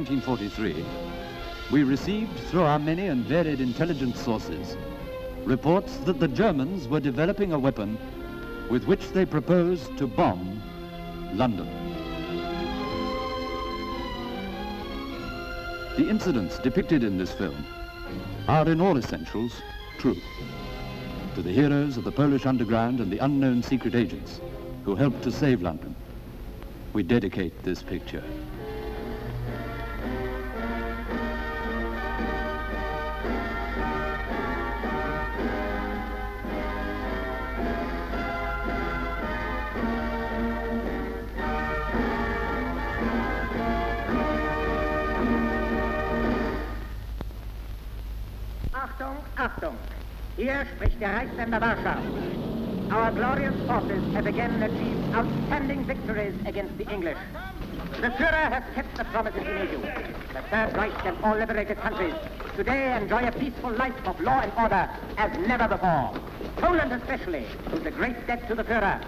1943, we received through our many and varied intelligence sources reports that the Germans were developing a weapon with which they proposed to bomb London. The incidents depicted in this film are in all essentials true. To the heroes of the Polish underground and the unknown secret agents who helped to save London, we dedicate this picture. Spricht der Reichssender Warschau. Our glorious forces have again achieved outstanding victories against the English. The Führer has kept the promises he made you. The Third Reich and all liberated countries today enjoy a peaceful life of law and order as never before. Poland especially owes a great debt to the Führer.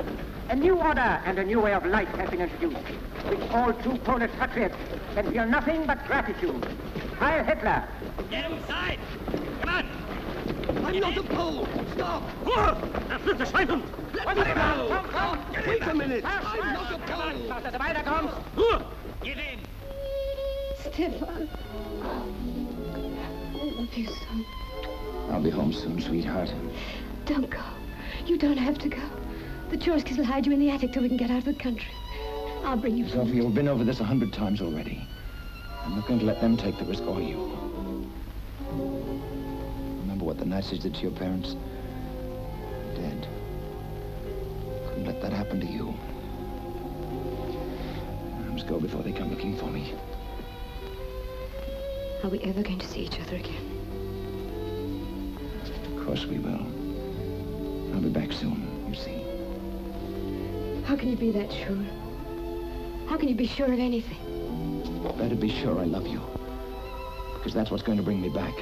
A new order and a new way of life have been introduced, which all true Polish patriots can feel nothing but gratitude. Heil Hitler! Get inside! Come on! I'm not a Pole! Stop! Das wird zerschleifen! Let me go! Wait a minute! I'm not a Pole! Dass du weiterkommst! Ruhe! Get in! Stefan. I love you so. I'll be home soon, sweetheart. Don't go. You don't have to go. The Chorskys will hide you in the attic till we can get out of the country. I'll bring you Sophie, you've been over this a hundred times already. I'm not going to let them take the risk or you. Remember what the Nazis did to your parents? Dead. Couldn't let that happen to you. I must go before they come looking for me. Are we ever going to see each other again? Of course we will. I'll be back soon, you see. How can you be that sure? How can you be sure of anything? Better be sure I love you. Because that's what's going to bring me back.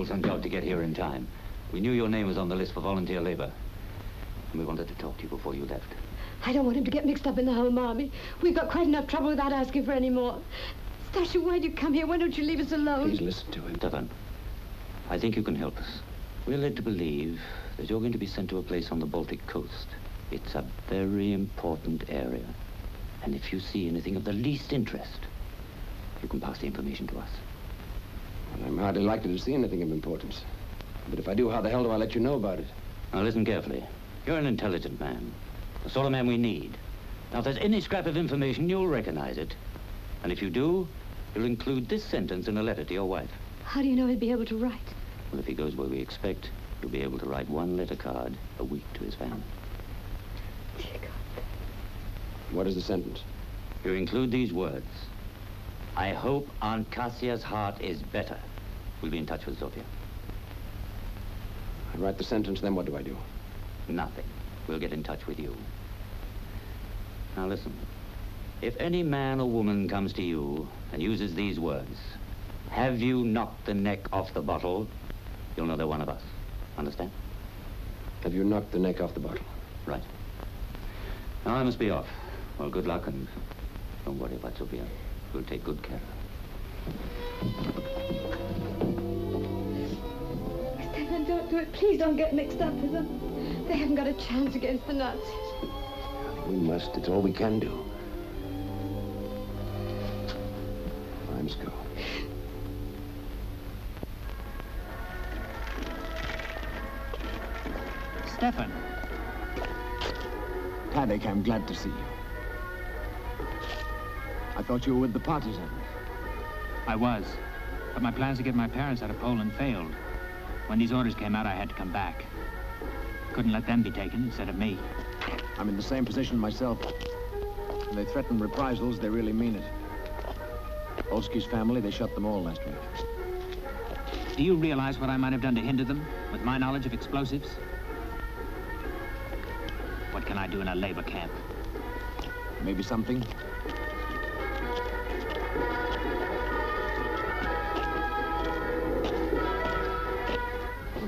Devil's own job to get here in time. We knew your name was on the list for volunteer labor. And we wanted to talk to you before you left. I don't want him to get mixed up in the home army. We've got quite enough trouble without asking for any more. Stasha, why'd you come here? Why don't you leave us alone? Please listen to him. Stefan, I think you can help us. We're led to believe that you're going to be sent to a place on the Baltic coast. It's a very important area. And if you see anything of the least interest, you can pass the information to us. Well, I'm hardly likely to see anything of importance. But if I do, how the hell do I let you know about it? Now listen carefully. You're an intelligent man. The sort of man we need. Now if there's any scrap of information, you'll recognize it. And if you do, you'll include this sentence in a letter to your wife. How do you know he'd be able to write? Well, if he goes where we expect, he'll be able to write one letter card a week to his family. Dear God. What is the sentence? You include these words. I hope Aunt Cassia's heart is better. We'll be in touch with Sophia. I write the sentence, then what do I do? Nothing. We'll get in touch with you. Now listen. If any man or woman comes to you and uses these words, have you knocked the neck off the bottle, you'll know they're one of us. Understand? Have you knocked the neck off the bottle? Right. Now I must be off. Well, good luck and don't worry about Sophia. We'll take good care of her. Do it. Please don't get mixed up with them. They haven't got a chance against the Nazis. We must. It's all we can do. I must go. Stefan. Paddock, I'm glad to see you. I thought you were with the partisans. I was. But my plans to get my parents out of Poland failed. When these orders came out, I had to come back. Couldn't let them be taken instead of me. I'm in the same position myself. When they threaten reprisals, they really mean it. Olsky's family, they shut them all last week. Do you realize what I might have done to hinder them with my knowledge of explosives? What can I do in a labor camp? Maybe something?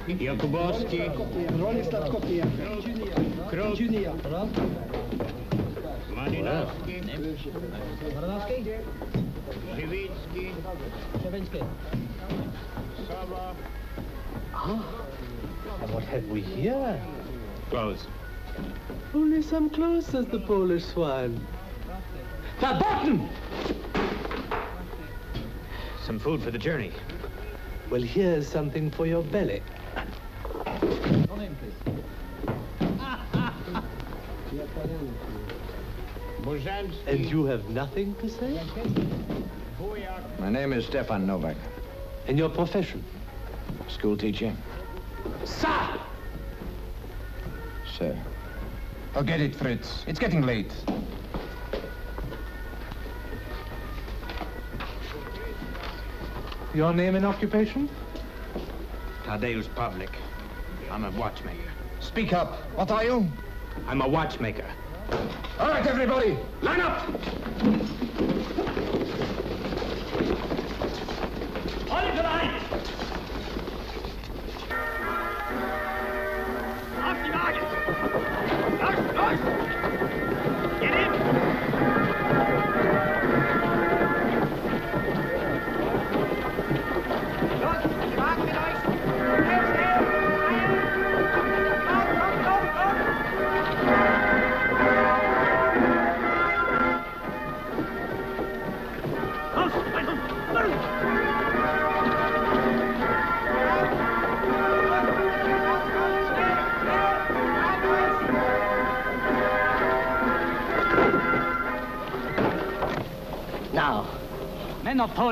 Jakubowski. Bronislav Kopiak. Kruk. Junior. Malinowski. Żywicki. Sowa. And what have we here? Close. Only some clothes, says the Polish swine. Verboten! Some food for the journey. Well, here's something for your belly. And you have nothing to say? My name is Stefan Novak, And your profession? school teacher. Sir! Sir. Oh, Forget it, Fritz. It's getting late. Your name and occupation? Tadeusz Pavlik. I'm a watchmaker. Speak up. What are you? I'm a watchmaker. All right, everybody, line up!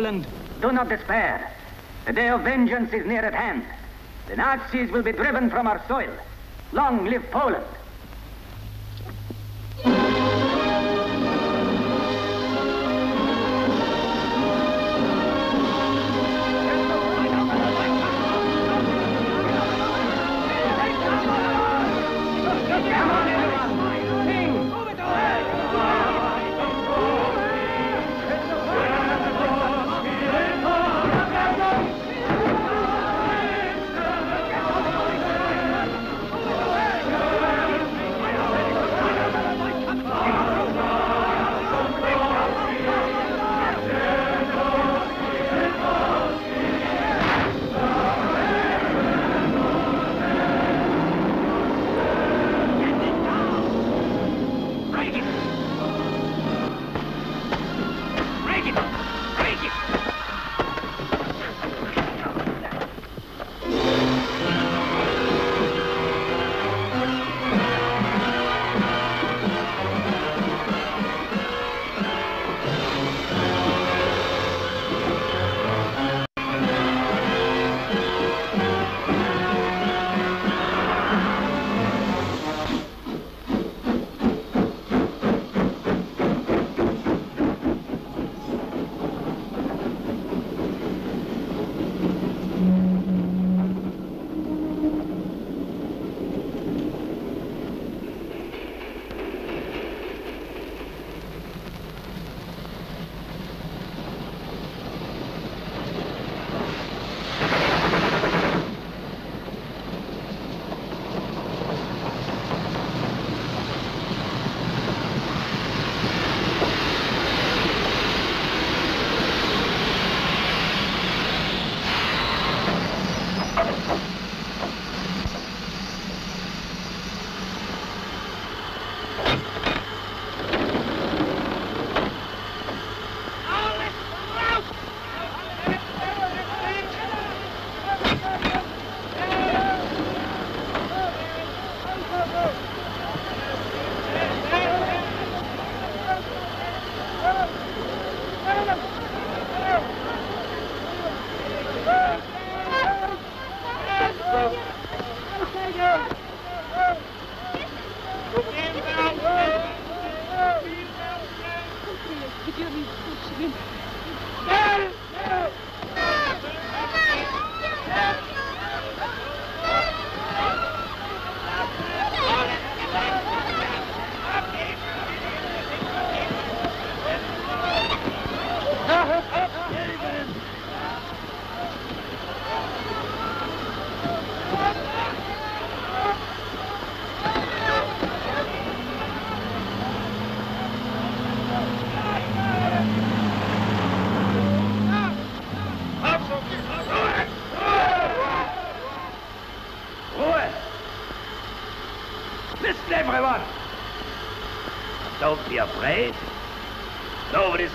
Poland, do not despair. The day of vengeance is near at hand. The Nazis will be driven from our soil. Long live Poland!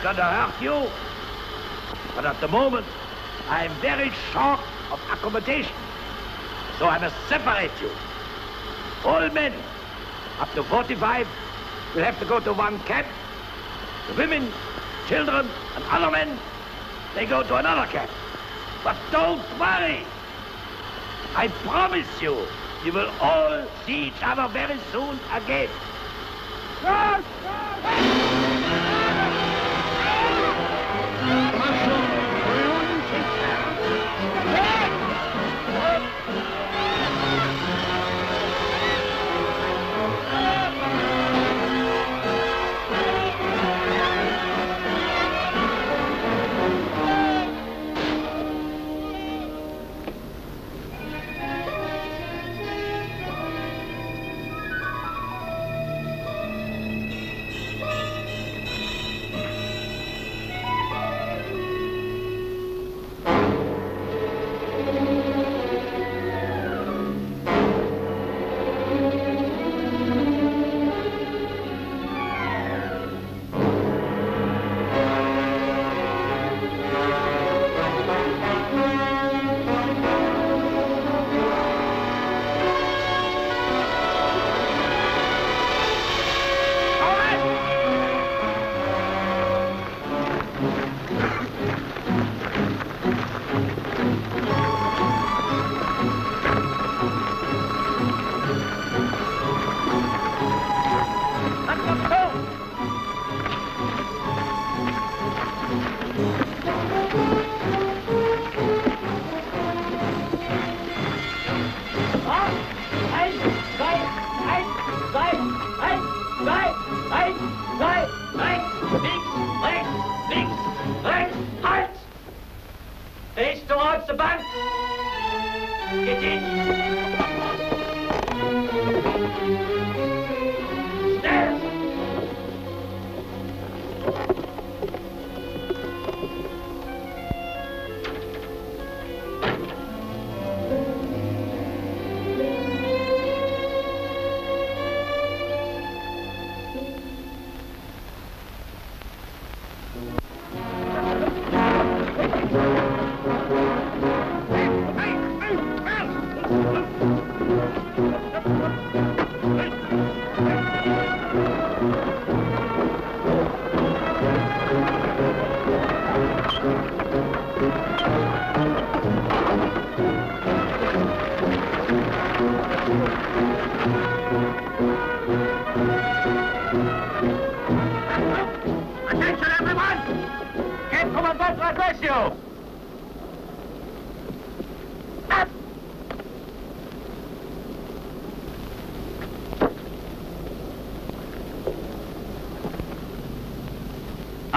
Gonna hurt you. But at the moment, I'm very short of accommodation. So I must separate you. All men up to 45 will have to go to one camp. The women, children, and other men, they go to another camp. But don't worry. I promise you, you will all see each other very soon again.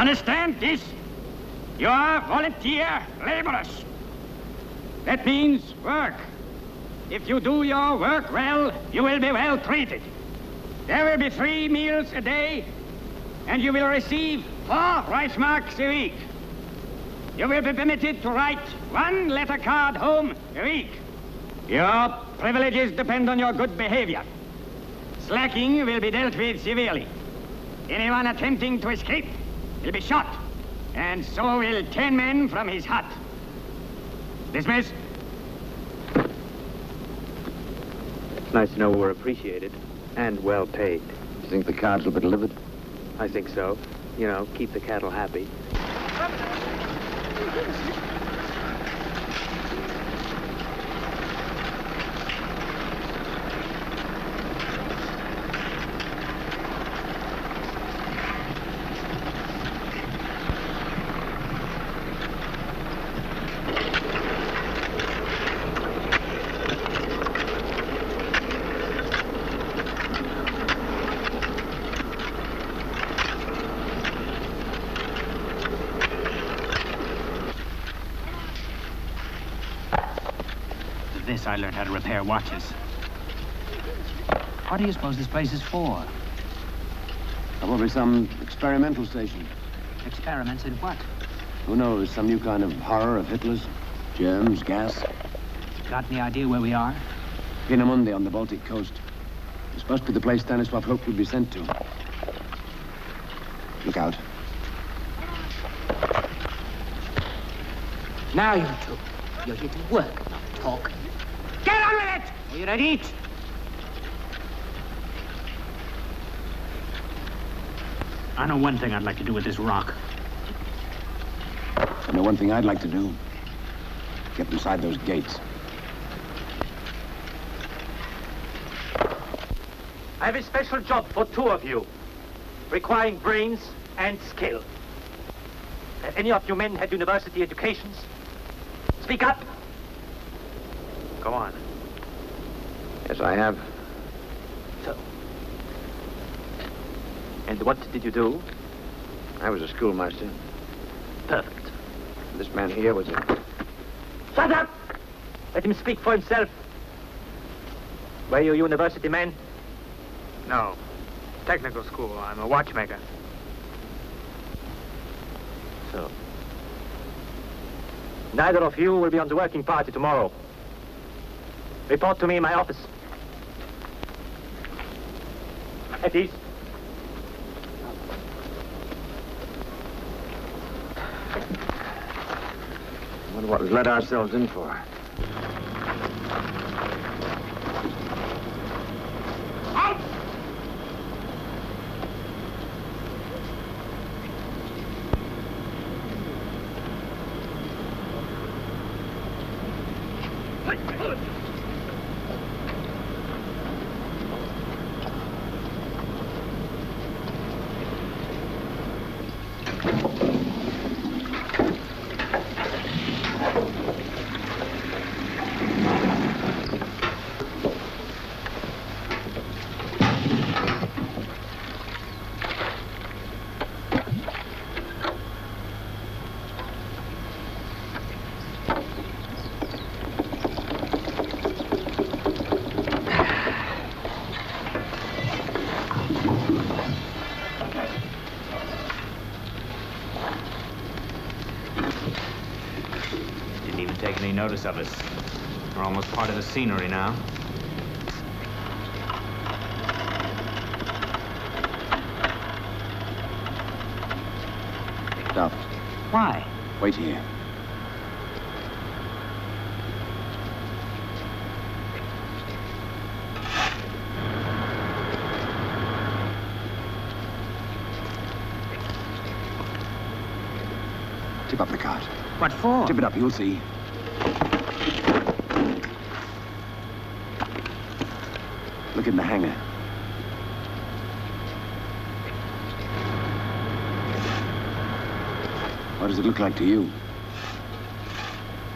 Understand this? You are volunteer laborers. That means work. If you do your work well, you will be well treated. There will be three meals a day, and you will receive four Reichsmarks a week. You will be permitted to write one letter card home a week. Your privileges depend on your good behavior. Slacking will be dealt with severely. Anyone attempting to escape will be shot, and so will ten men from his hut. Dismiss. It's nice to know we're appreciated and well paid. You think the cards will be delivered? I think so. You know, keep the cattle happy. This I learned how to repair watches. What do you suppose this place is for? Probably some experimental station. Experiments in what? Who knows, some new kind of horror of Hitler's? Germs, gas? Got any idea where we are? Peenemünde on the Baltic coast. This must be the place Stanislav hoped we'd be sent to. Look out. Now, you two. You're here to work, not talk. Get on with it! Or you're at. I know one thing I'd like to do with this rock. I know one thing I'd like to do. Get inside those gates. I have a special job for two of you, requiring brains and skill. Have any of you men had university educations? Speak up. Go on. Yes, I have. So. And what did you do? I was a schoolmaster. Perfect. This man here was a... Shut up! Let him speak for himself. Were you a university man? No. Technical school. I'm a watchmaker. So. Neither of you will be on the working party tomorrow. Report to me in my office. At ease. I wonder what we've let ourselves in for. Didn't even take any notice of us. We're almost part of the scenery now. Stop. Why? Wait here. Tip up the cart. What for? Tip it up, you'll see. In the hangar. What does it look like to you?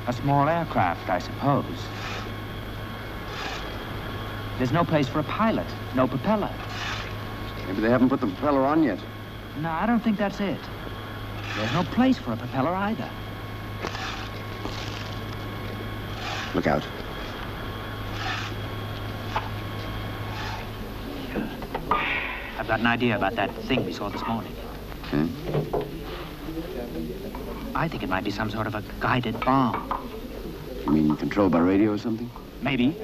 A small aircraft, I suppose. There's no place for a pilot, no propeller. Maybe they haven't put the propeller on yet. No, I don't think that's it. There's no place for a propeller either. Look out. Got an idea about that thing we saw this morning. Hmm? I think it might be some sort of a guided bomb. You mean controlled by radio or something? Maybe.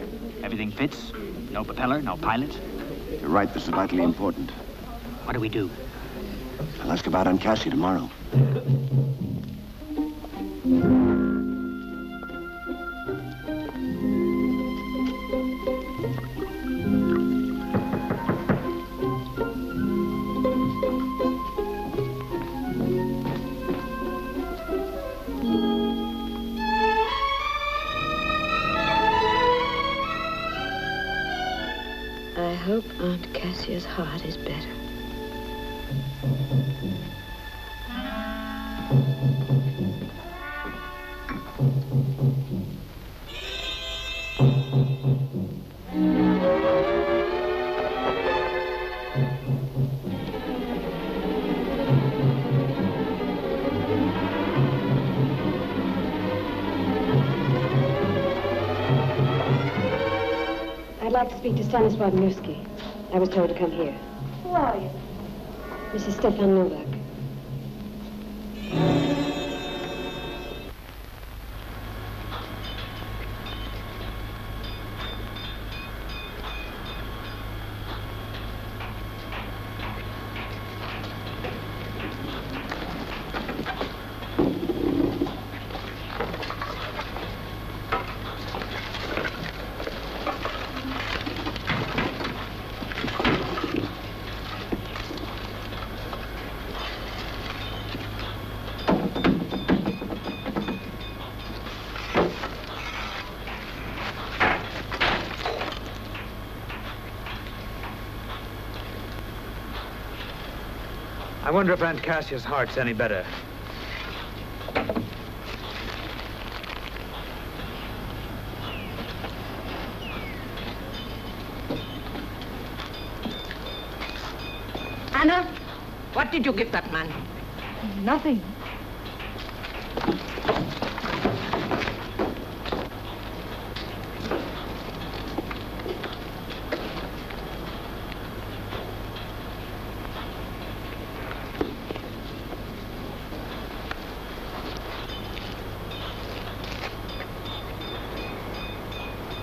Everything fits. No propeller, no pilot. You're right, this is vitally important. What do we do? I'll ask about Aunt Cassie tomorrow. To Stanislav Mirsky. I was told to come here. Who are you? Mrs. Stefan Novak. I wonder if Aunt Cassia's heart's any better. Anna, what did you give that man? Nothing.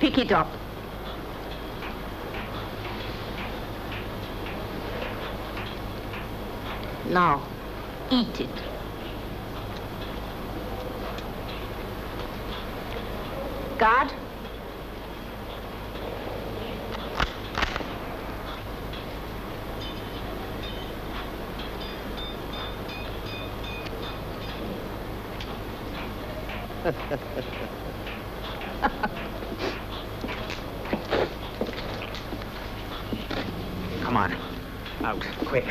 Pick it up. Now, eat it. Guard, Come on. Out, quick.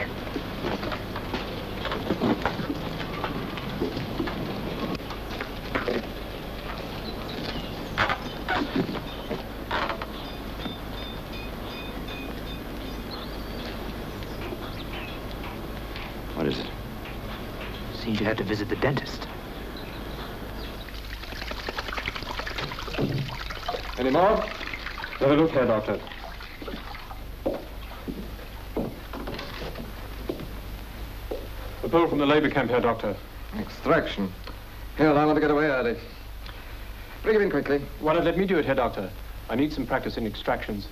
What is it? Seems you had to visit the dentist. Any more? Have a look here, Doctor. A pull from the labor camp here, Doctor. Extraction. Here, I'll have to get away early. Bring him in quickly. Why not let me do it here, Doctor? I need some practice in extractions.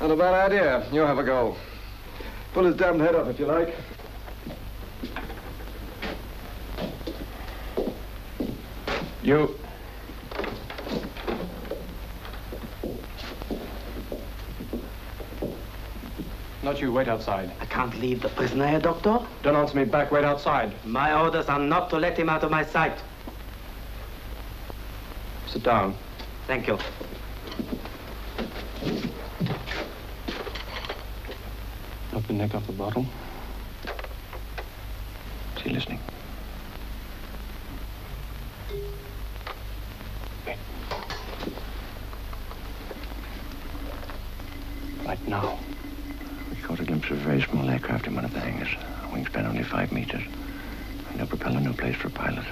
Not a bad idea. You have a go. Pull his damned head off if you like. You. Not you. Wait outside. I can't leave the prisoner here, Doctor. Don't answer me back. Wait outside. My orders are not to let him out of my sight. Sit down. Thank you. Knock the neck off the bottle. Pilot.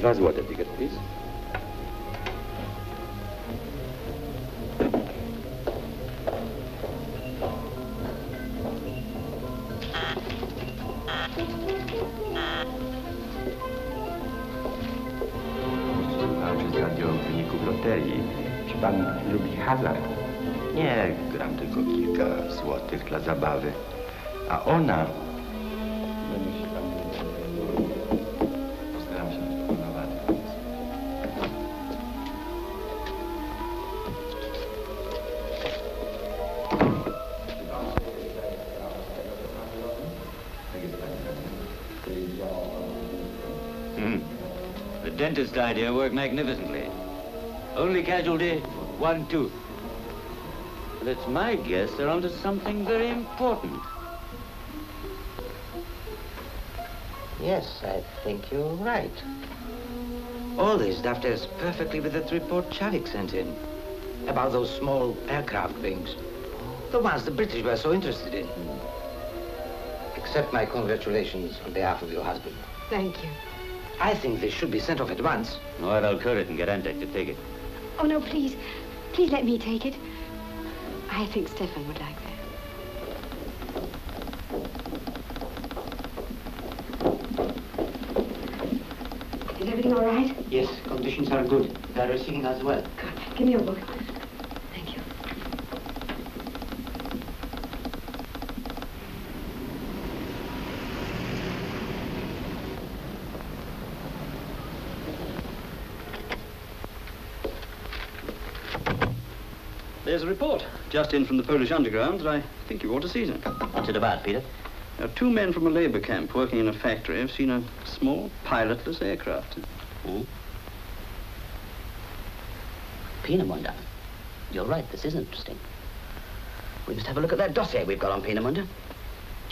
Glass water ticket, please. The idea worked magnificently. Only casualty, one tooth. But it's my guess they're onto something very important. Yes, I think you're right. All this dovetails perfectly with that report Chavik sent in about those small aircraft wings. The ones the British were so interested in. Accept my congratulations on behalf of your husband. Thank you. I think they should be sent off at once. All right, I'll cure it and get Antek to take it. Oh, no, please. Please let me take it. I think Stefan would like that. Is everything all right? Yes, conditions are good. They're receiving as well. Good. Give me your book. Thank you. There's a report just in from the Polish underground that I think you ought to see, sir. What's it about, Peter? Now, two men from a labor camp working in a factory have seen a small pilotless aircraft. Hmm? Peenemünde. You're right, this is interesting. We must have a look at that dossier we've got on Peenemünde.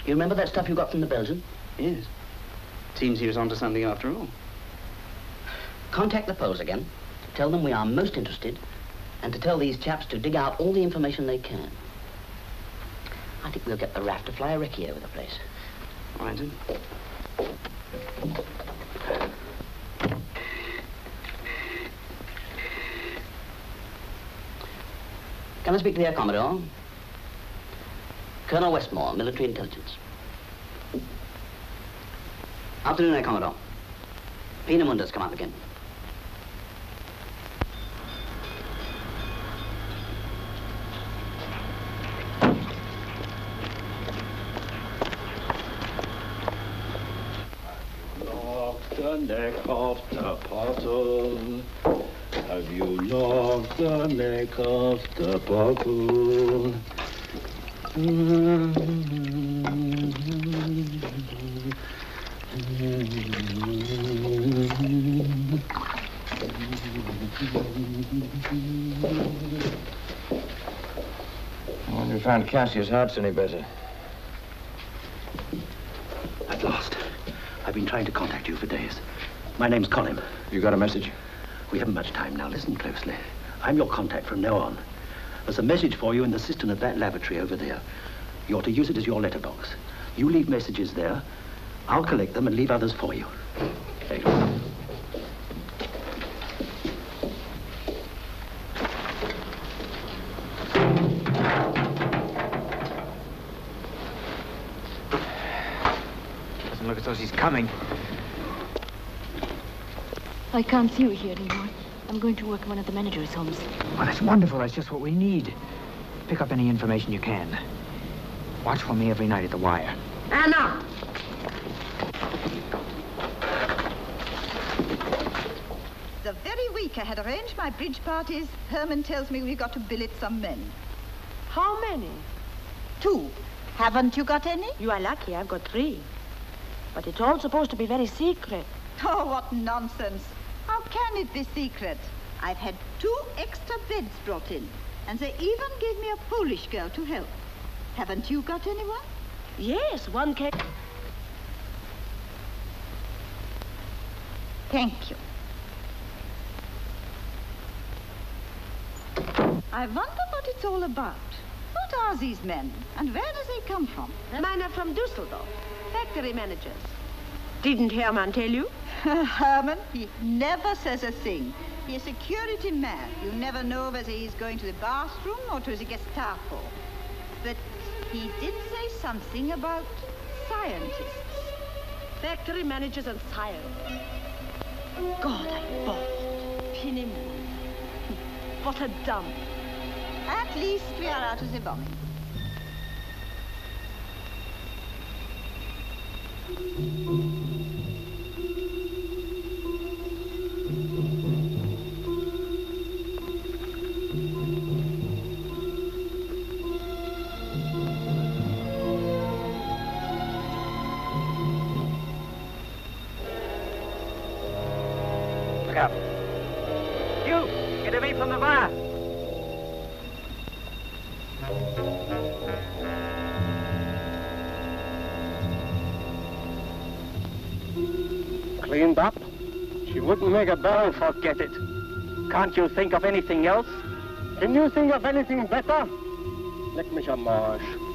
You remember that stuff you got from the Belgian? Yes. Seems he was onto something after all. Contact the Poles again. Tell them we are most interested and to tell these chaps to dig out all the information they can. I think we'll get the RAF to fly a recce over the place. All right, then. Can I speak to the Air Commodore? Colonel Westmore, Military Intelligence. Afternoon, Air Commodore. Peenemünde's come up again. Knocked the neck off the bottle. Have you knocked the neck off the bottle? I wonder if Aunt Cassia's heart's any better. At last. I've been trying to contact you for days. My name's Colin. You got a message? We haven't much time now. Listen closely. I'm your contact from now on. There's a message for you in the cistern of that lavatory over there. You're to use it as your letterbox. You leave messages there. I'll collect them and leave others for you. There. Doesn't look as though she's coming. I can't see you here anymore. I'm going to work in one of the managers' homes. Well, that's wonderful. That's just what we need. Pick up any information you can. Watch for me every night at the wire. Anna! The very week I had arranged my bridge parties, Herman tells me we've got to billet some men. How many? Two. Haven't you got any? You are lucky. I've got three. But it's all supposed to be very secret. Oh, what nonsense. Can it be secret? I've had two extra beds brought in, and they even gave me a Polish girl to help. Haven't you got anyone? Yes, one came. Thank you. I wonder what it's all about. What are these men, and where do they come from? Men are from Dusseldorf. Factory managers. Didn't Herman tell you? Herman, he never says a thing. He's a security man. You never know whether he's going to the bathroom or to the Gestapo. But he did say something about scientists. Factory managers and science. God, I bought. Pin him. What a dump. At least we are out of the bombing. Look Make a barrel. Forget it. Can't you think of anything else? Can you think of anything better? Let me. Big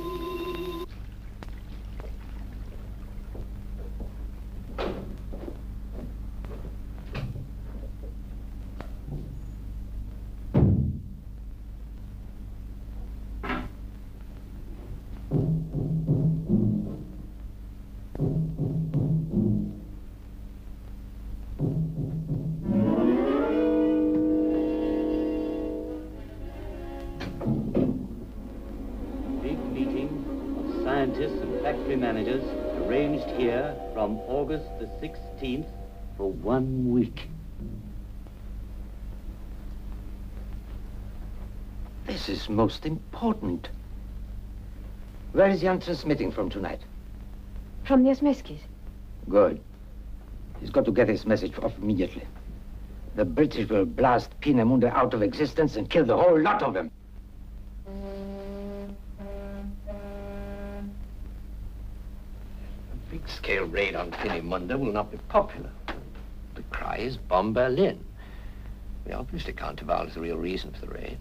one week. This is most important. Where is Jan transmitting from tonight? From the Osmeskis. Good. He's got to get this message off immediately. The British will blast Peenemünde out of existence and kill the whole lot of them. A big-scale raid on Peenemünde will not be popular. Is bomb Berlin. We obviously can't divulge the real reason for the raid.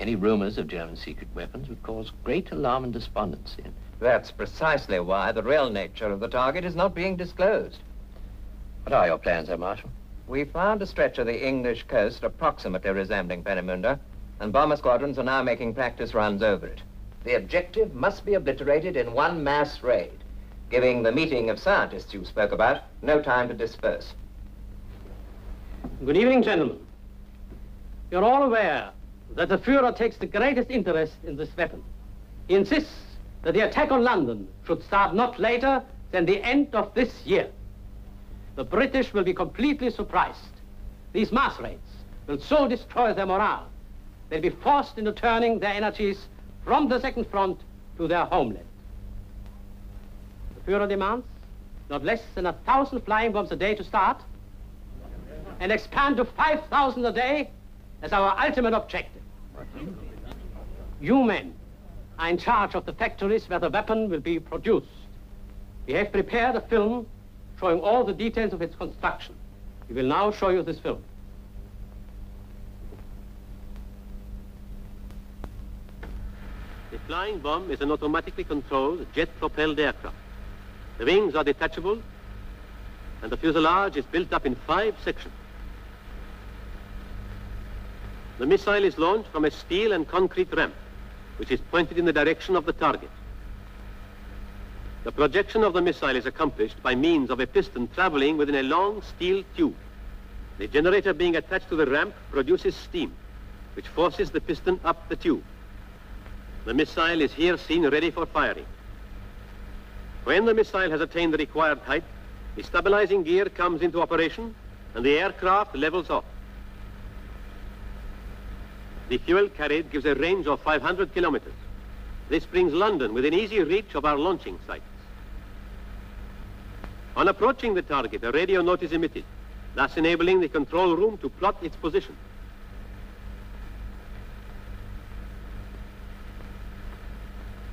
Any rumors of German secret weapons would cause great alarm and despondency. That's precisely why the real nature of the target is not being disclosed. What are your plans, Herr Marshal? We found a stretch of the English coast approximately resembling Peenemünde, and bomber squadrons are now making practice runs over it. The objective must be obliterated in one mass raid, giving the meeting of scientists you spoke about no time to disperse. Good evening, gentlemen. You're all aware that the Fuhrer takes the greatest interest in this weapon. He insists that the attack on London should start not later than the end of this year. The British will be completely surprised. These mass raids will so destroy their morale. They'll be forced into turning their energies from the Second Front to their homeland. The Fuhrer demands not less than a thousand flying bombs a day to start and expand to 5,000 a day as our ultimate objective. You men are in charge of the factories where the weapon will be produced. We have prepared a film showing all the details of its construction. We will now show you this film. The flying bomb is an automatically controlled jet-propelled aircraft. The wings are detachable, and the fuselage is built up in five sections. The missile is launched from a steel and concrete ramp, which is pointed in the direction of the target. The projection of the missile is accomplished by means of a piston traveling within a long steel tube. The generator being attached to the ramp produces steam, which forces the piston up the tube. The missile is here seen ready for firing. When the missile has attained the required height, the stabilizing gear comes into operation and the aircraft levels off. The fuel carried gives a range of 500 kilometers. This brings London within easy reach of our launching sites. On approaching the target, a radio note is emitted, thus enabling the control room to plot its position.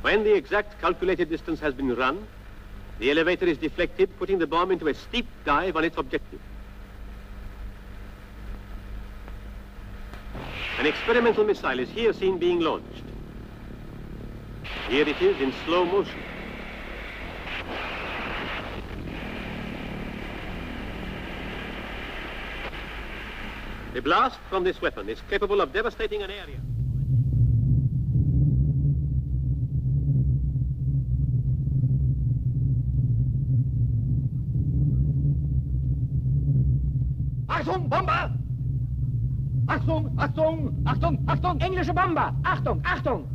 When the exact calculated distance has been run, the elevator is deflected, putting the bomb into a steep dive on its objective. An experimental missile is here seen being launched. Here it is in slow motion. The blast from this weapon is capable of devastating an area. Achtung, Bomber! Achtung, Achtung, Achtung, Achtung, englische Bomber! Achtung, Achtung!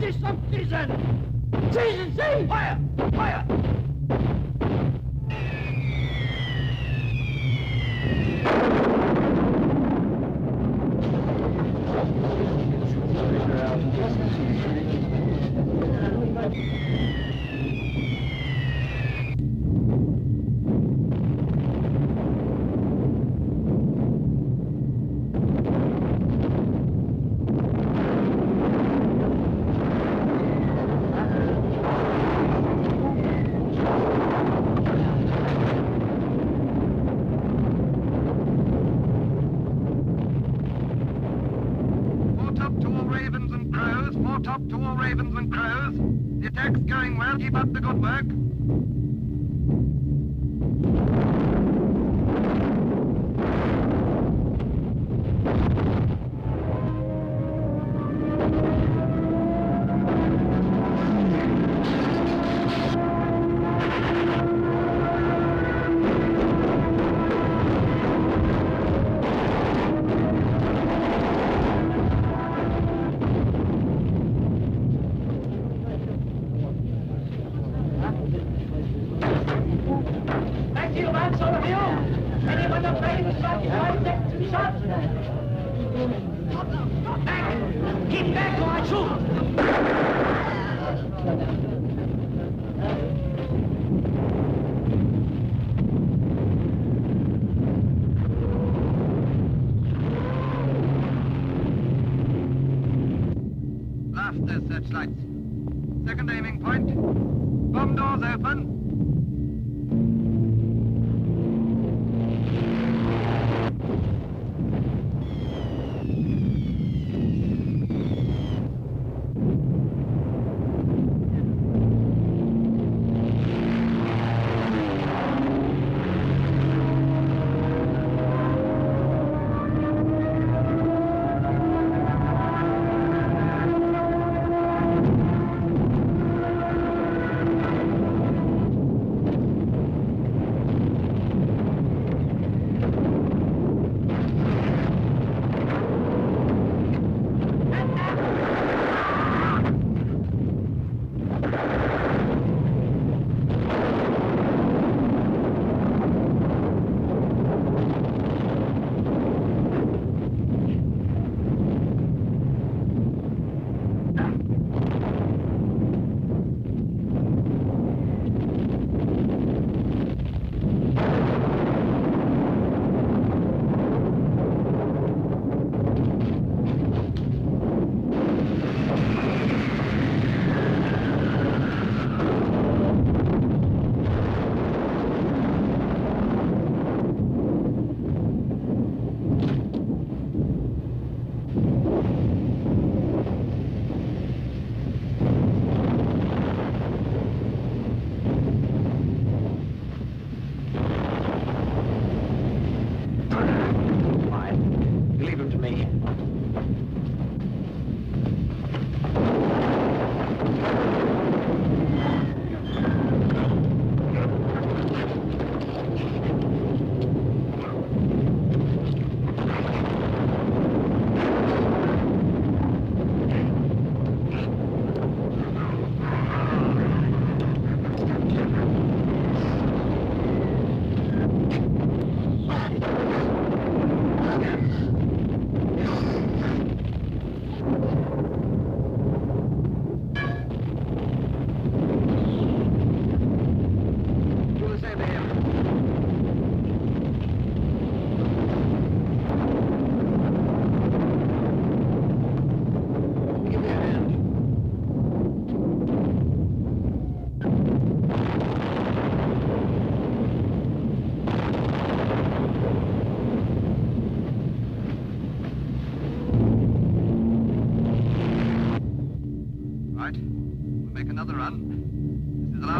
Das ist zum Schießen! Schießen Sie!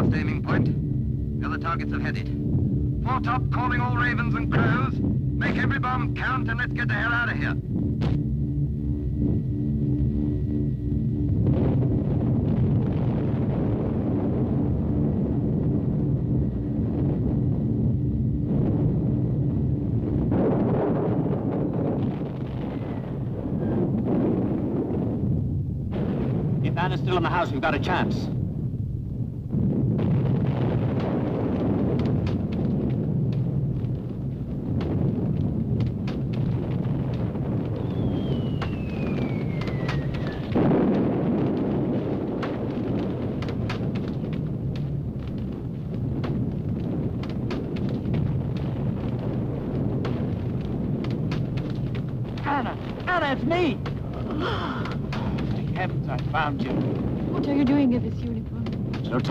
last aiming point. The other targets have headed. Foretop calling all ravens and crows. Make every bomb count and let's get the hell out of here. If Anna's still in the house, we've got a chance.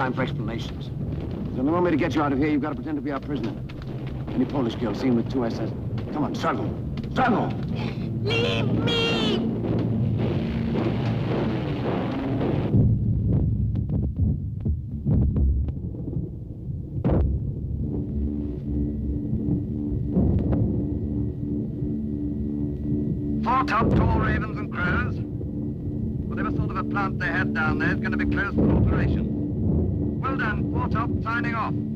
time for explanations. The only way to get you out of here, you've got to pretend to be our prisoner. Any Polish girl seen with two SS. Come on, struggle. Struggle! Leave me! Foretop tall ravens and crows. Whatever sort of a plant they had down there is going to be closed for operation. Done, Foretop, signing off.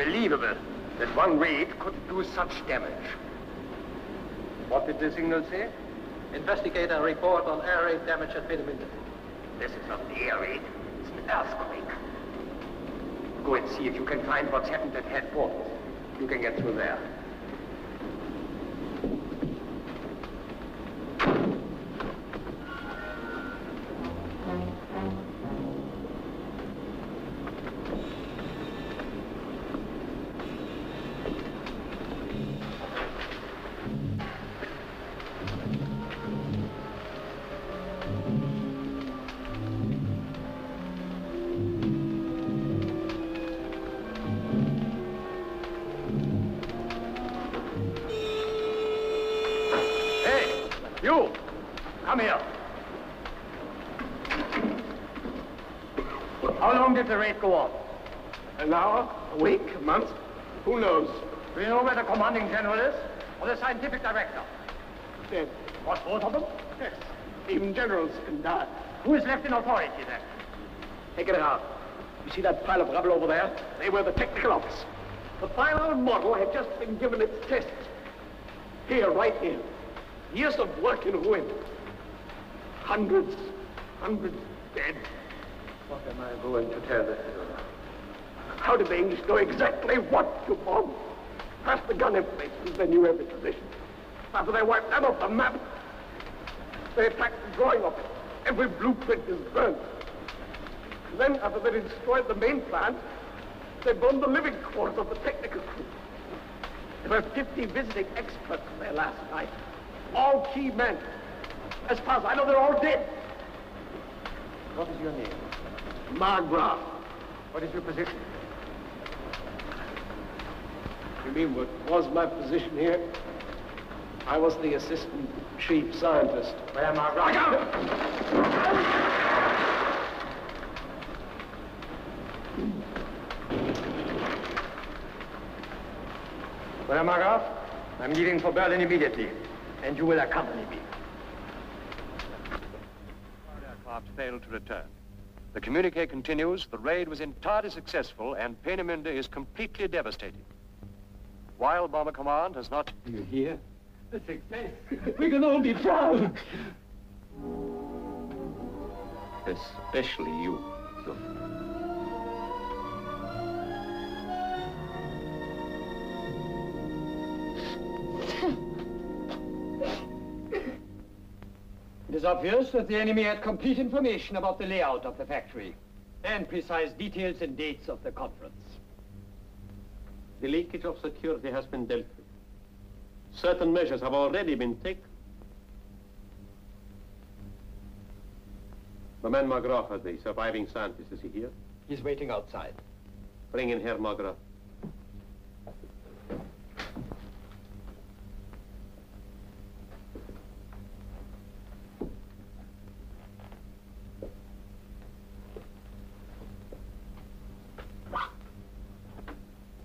Unbelievable that one raid could do such damage. What did the signal say? Investigate and report on air raid damage at Peenemünde. This is not the air raid, it's an earthquake. Go and see if you can find what's happened at headquarters. You can get through there. You! Come here. How long did the raid go on? An hour, a week, a month? Who knows? Do you know where the commanding general is? Or the scientific director? Dead. What, both of them? Yes. Even generals can die. Who is left in authority then? Take it out. You see that pile of rubble over there? They were the technical office. The final model had just been given its tests. Here, right here. Years of work in ruin. Hundreds, hundreds dead. What am I going to tell the Führer? How did the English know exactly what to bomb? First the gun emplacements, they knew every position. After they wiped them off the map, they attacked the drawing of it. Every blueprint is burned. Then, after they destroyed the main plant, they bombed the living quarters of the technical crew. There were 50 visiting experts there last night. All key men. As far as I know, they're all dead. What is your name? Margraf. What is your position? You mean what was my position here? I was the assistant chief scientist. Where Margraf? Well, Margraf, I'm leaving for Berlin immediately, and you will accompany me. aircraft failed to return. The communique continues, the raid was entirely successful and Peenemünde is completely devastated. While Bomber Command has not... Do you hear? A success. We can all be proud. Especially you, Luft. It is obvious that the enemy had complete information about the layout of the factory and precise details and dates of the conference. The leakage of security has been dealt with. Certain measures have already been taken. The man Margraf, the surviving scientist, is he here? He's waiting outside. Bring in Herr Margraf.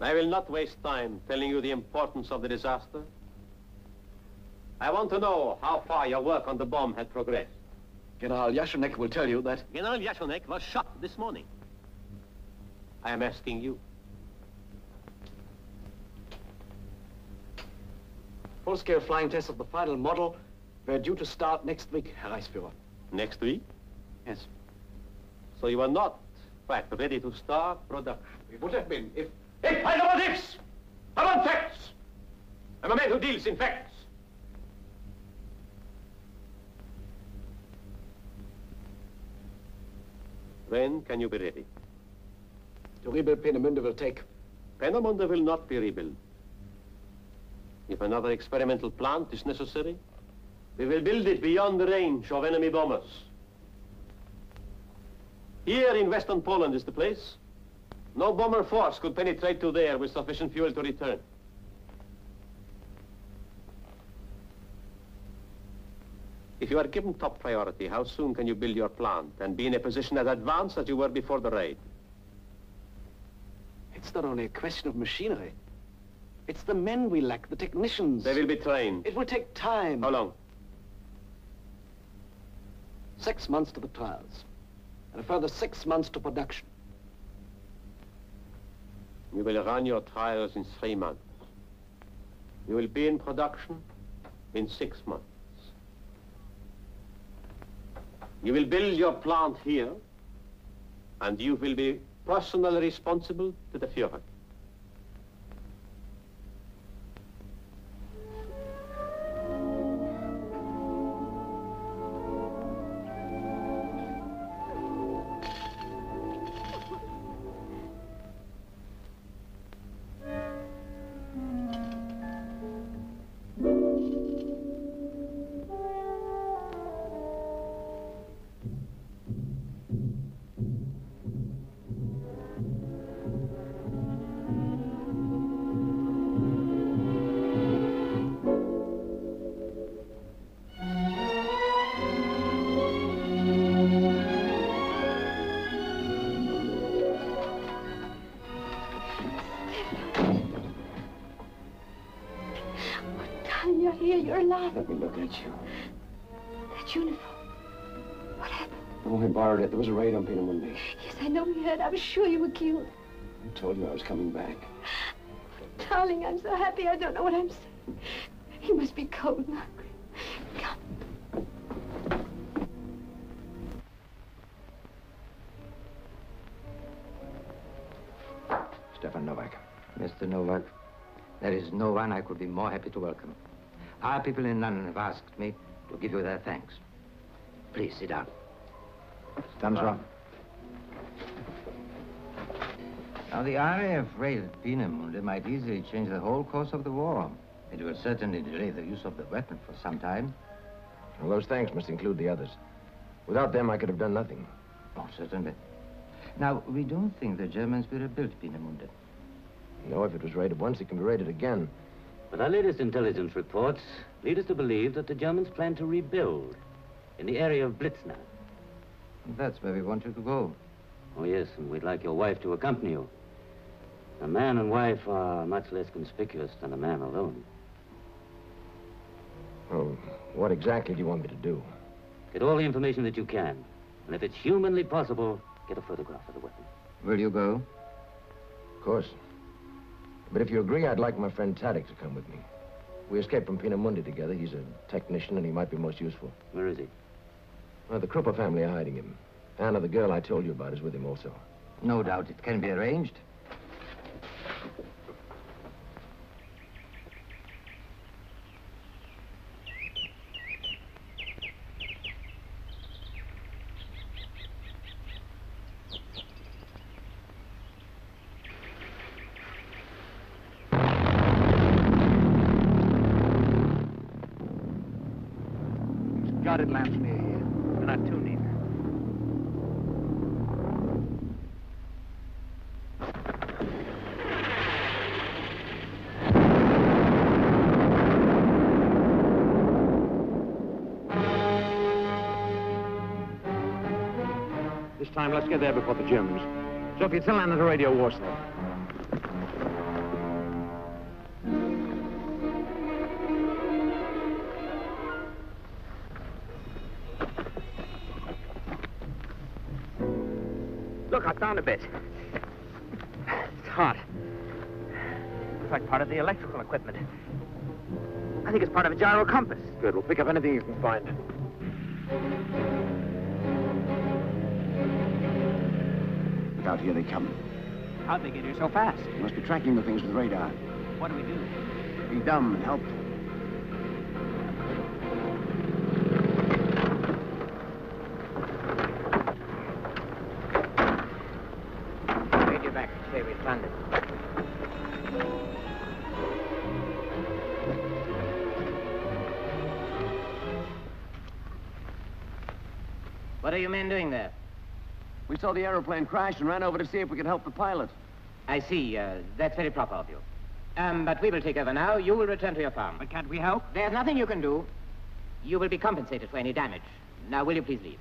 I will not waste time telling you the importance of the disaster. I want to know how far your work on the bomb had progressed. General Yashonek will tell you that... General Yashonek was shot this morning. I am asking you. Full-scale flying tests of the final model were due to start next week, Herr Reichsführer. Next week? Yes. So you are not quite ready to start production. We would have been if... Hey, I know this! I want facts! I'm a man who deals in facts. When can you be ready? To rebuild Peenemünde will take... Peenemünde will not be rebuilt. If another experimental plant is necessary, we will build it beyond the range of enemy bombers. Here in western Poland is the place. No bomber force could penetrate to there with sufficient fuel to return. If you are given top priority, how soon can you build your plant and be in a position as advanced as you were before the raid? It's not only a question of machinery. It's the men we lack, the technicians. They will be trained. It will take time. How long? Six months to the trials. And a further six months to production. You will run your trials in three months. You will be in production in six months. You will build your plant here, and you will be personally responsible to the Führer. Was a raid on Peenemünde. Yes, I know we heard. I was sure you were killed. I told you I was coming back. Darling, I'm so happy I don't know what I'm saying. You must be cold and hungry. Come. Stefan Novak. Mr. Novak, there is no one I could be more happy to welcome. Our people in London have asked me to give you their thanks. Please sit down. Stanisław. Now, the RAF raid at Peenemünde might easily change the whole course of the war. It will certainly delay the use of the weapon for some time. Well, those thanks must include the others. Without them, I could have done nothing. Oh, certainly. Now, we don't think the Germans will rebuild Peenemünde. No, if it was raided once, it can be raided again. But our latest intelligence reports lead us to believe that the Germans plan to rebuild in the area of Blitznau. That's where we want you to go. Oh, yes, and we'd like your wife to accompany you. A man and wife are much less conspicuous than a man alone. Oh, what exactly do you want me to do? Get all the information that you can. And if it's humanly possible, get a photograph of the weapon. Will you go? Of course. But if you agree, I'd like my friend Tadek to come with me. We escaped from Peenemünde together. He's a technician, and he might be most useful. Where is he? Well, the Krupa family are hiding him. Anna, the girl I told you about, is with him also. No doubt it can be arranged. Time, let's get there before the Germans. Sophie, tell Anna to radio Warsaw. Look, I'm down a bit. It's hot. Looks like part of the electrical equipment. I think it's part of a gyro compass. Good. We'll pick up anything you can find. Out, here they come. How'd they get here so fast? Must be tracking the things with radar. What do we do? Be dumb and help. Saw the aeroplane crash and ran over to see if we could help the pilot. I see. Uh, that's very proper of you. Um, but we will take over now. You will return to your farm. But can't we help? There's nothing you can do. You will be compensated for any damage. Now, will you please leave?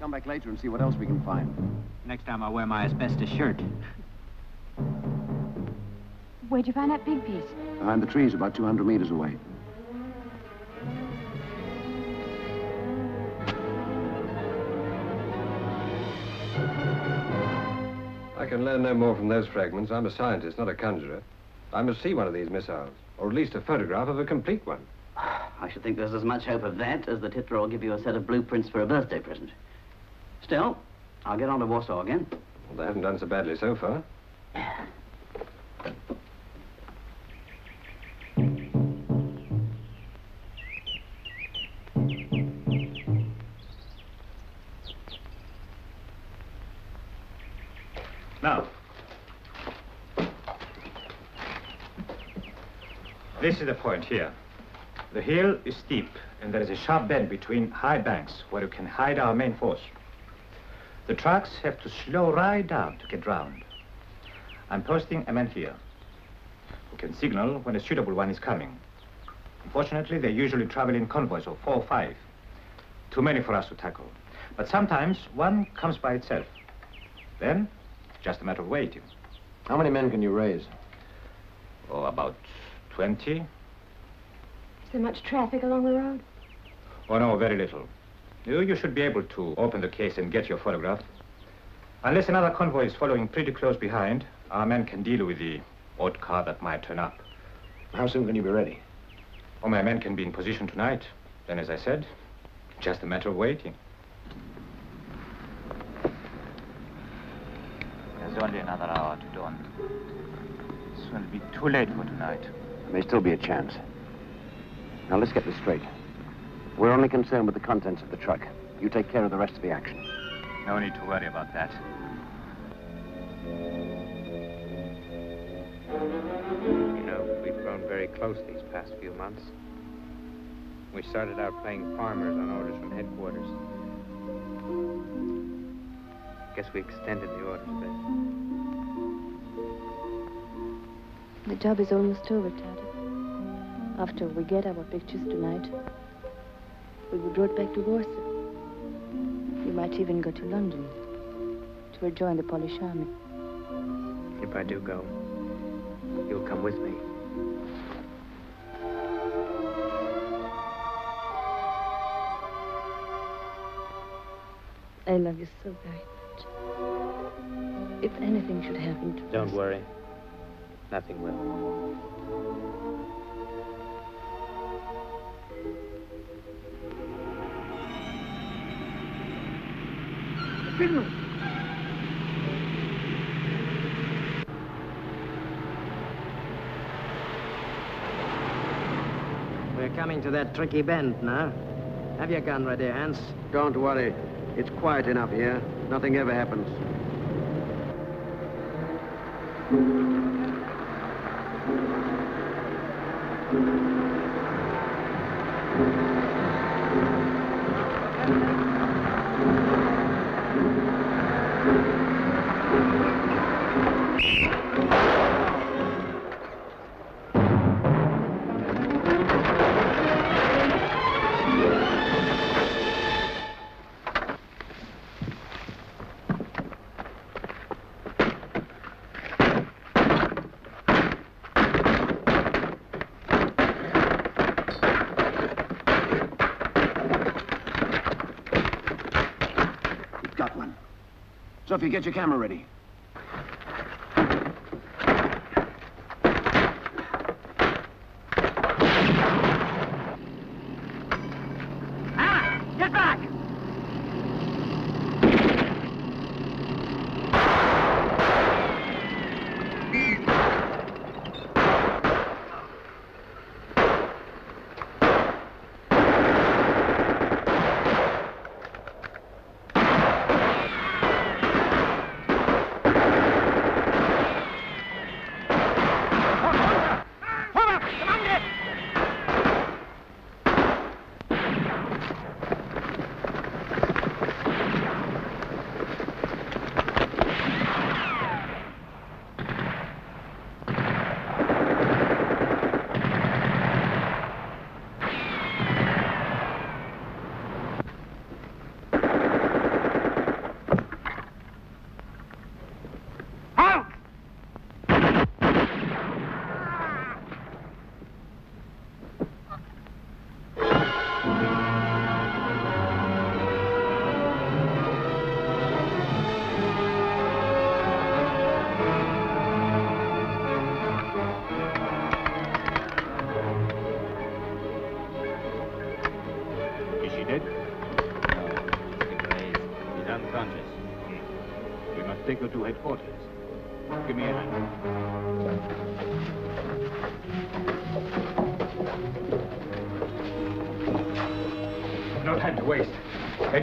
Come back later and see what else we can find. Next time I'll wear my asbestos shirt. Where'd you find that big piece? Behind the trees, about 200 meters away. I can learn no more from those fragments. I'm a scientist, not a conjurer. I must see one of these missiles, or at least a photograph of a complete one. I should think there's as much hope of that as that Hitler will give you a set of blueprints for a birthday present. Still, I'll get on to Warsaw again. Well, they haven't done so badly so far. this is the point here. The hill is steep, and there is a sharp bend between high banks where you can hide our main force. The trucks have to slow right down to get round. I'm posting a man here who can signal when a suitable one is coming. Unfortunately, they usually travel in convoys of four or five. Too many for us to tackle. But sometimes one comes by itself. Then, it's just a matter of waiting. How many men can you raise? Oh, about 20. Is there much traffic along the road? Oh, no, very little. You, you should be able to open the case and get your photograph. Unless another convoy is following pretty close behind, our men can deal with the odd car that might turn up. How soon can you be ready? Oh, my men can be in position tonight. Then, as I said, just a matter of waiting. There's only another hour to dawn. It's going to be too late for tonight. There may still be a chance. Now, let's get this straight. We're only concerned with the contents of the truck. You take care of the rest of the action. No need to worry about that. You know, we've grown very close these past few months. We started out playing farmers on orders from headquarters. Guess we extended the orders a bit. The job is almost over, Tad. After we get our pictures tonight, we will drive back to Warsaw. We might even go to London to rejoin the Polish army. If I do go, you'll come with me. I love you so very much. If anything should happen to Don't worry. Nothing will. We're coming to that tricky bend now. Have your gun ready, Hans. Don't worry. It's quiet enough here. Nothing ever happens. Got one. Sophie, get your camera ready.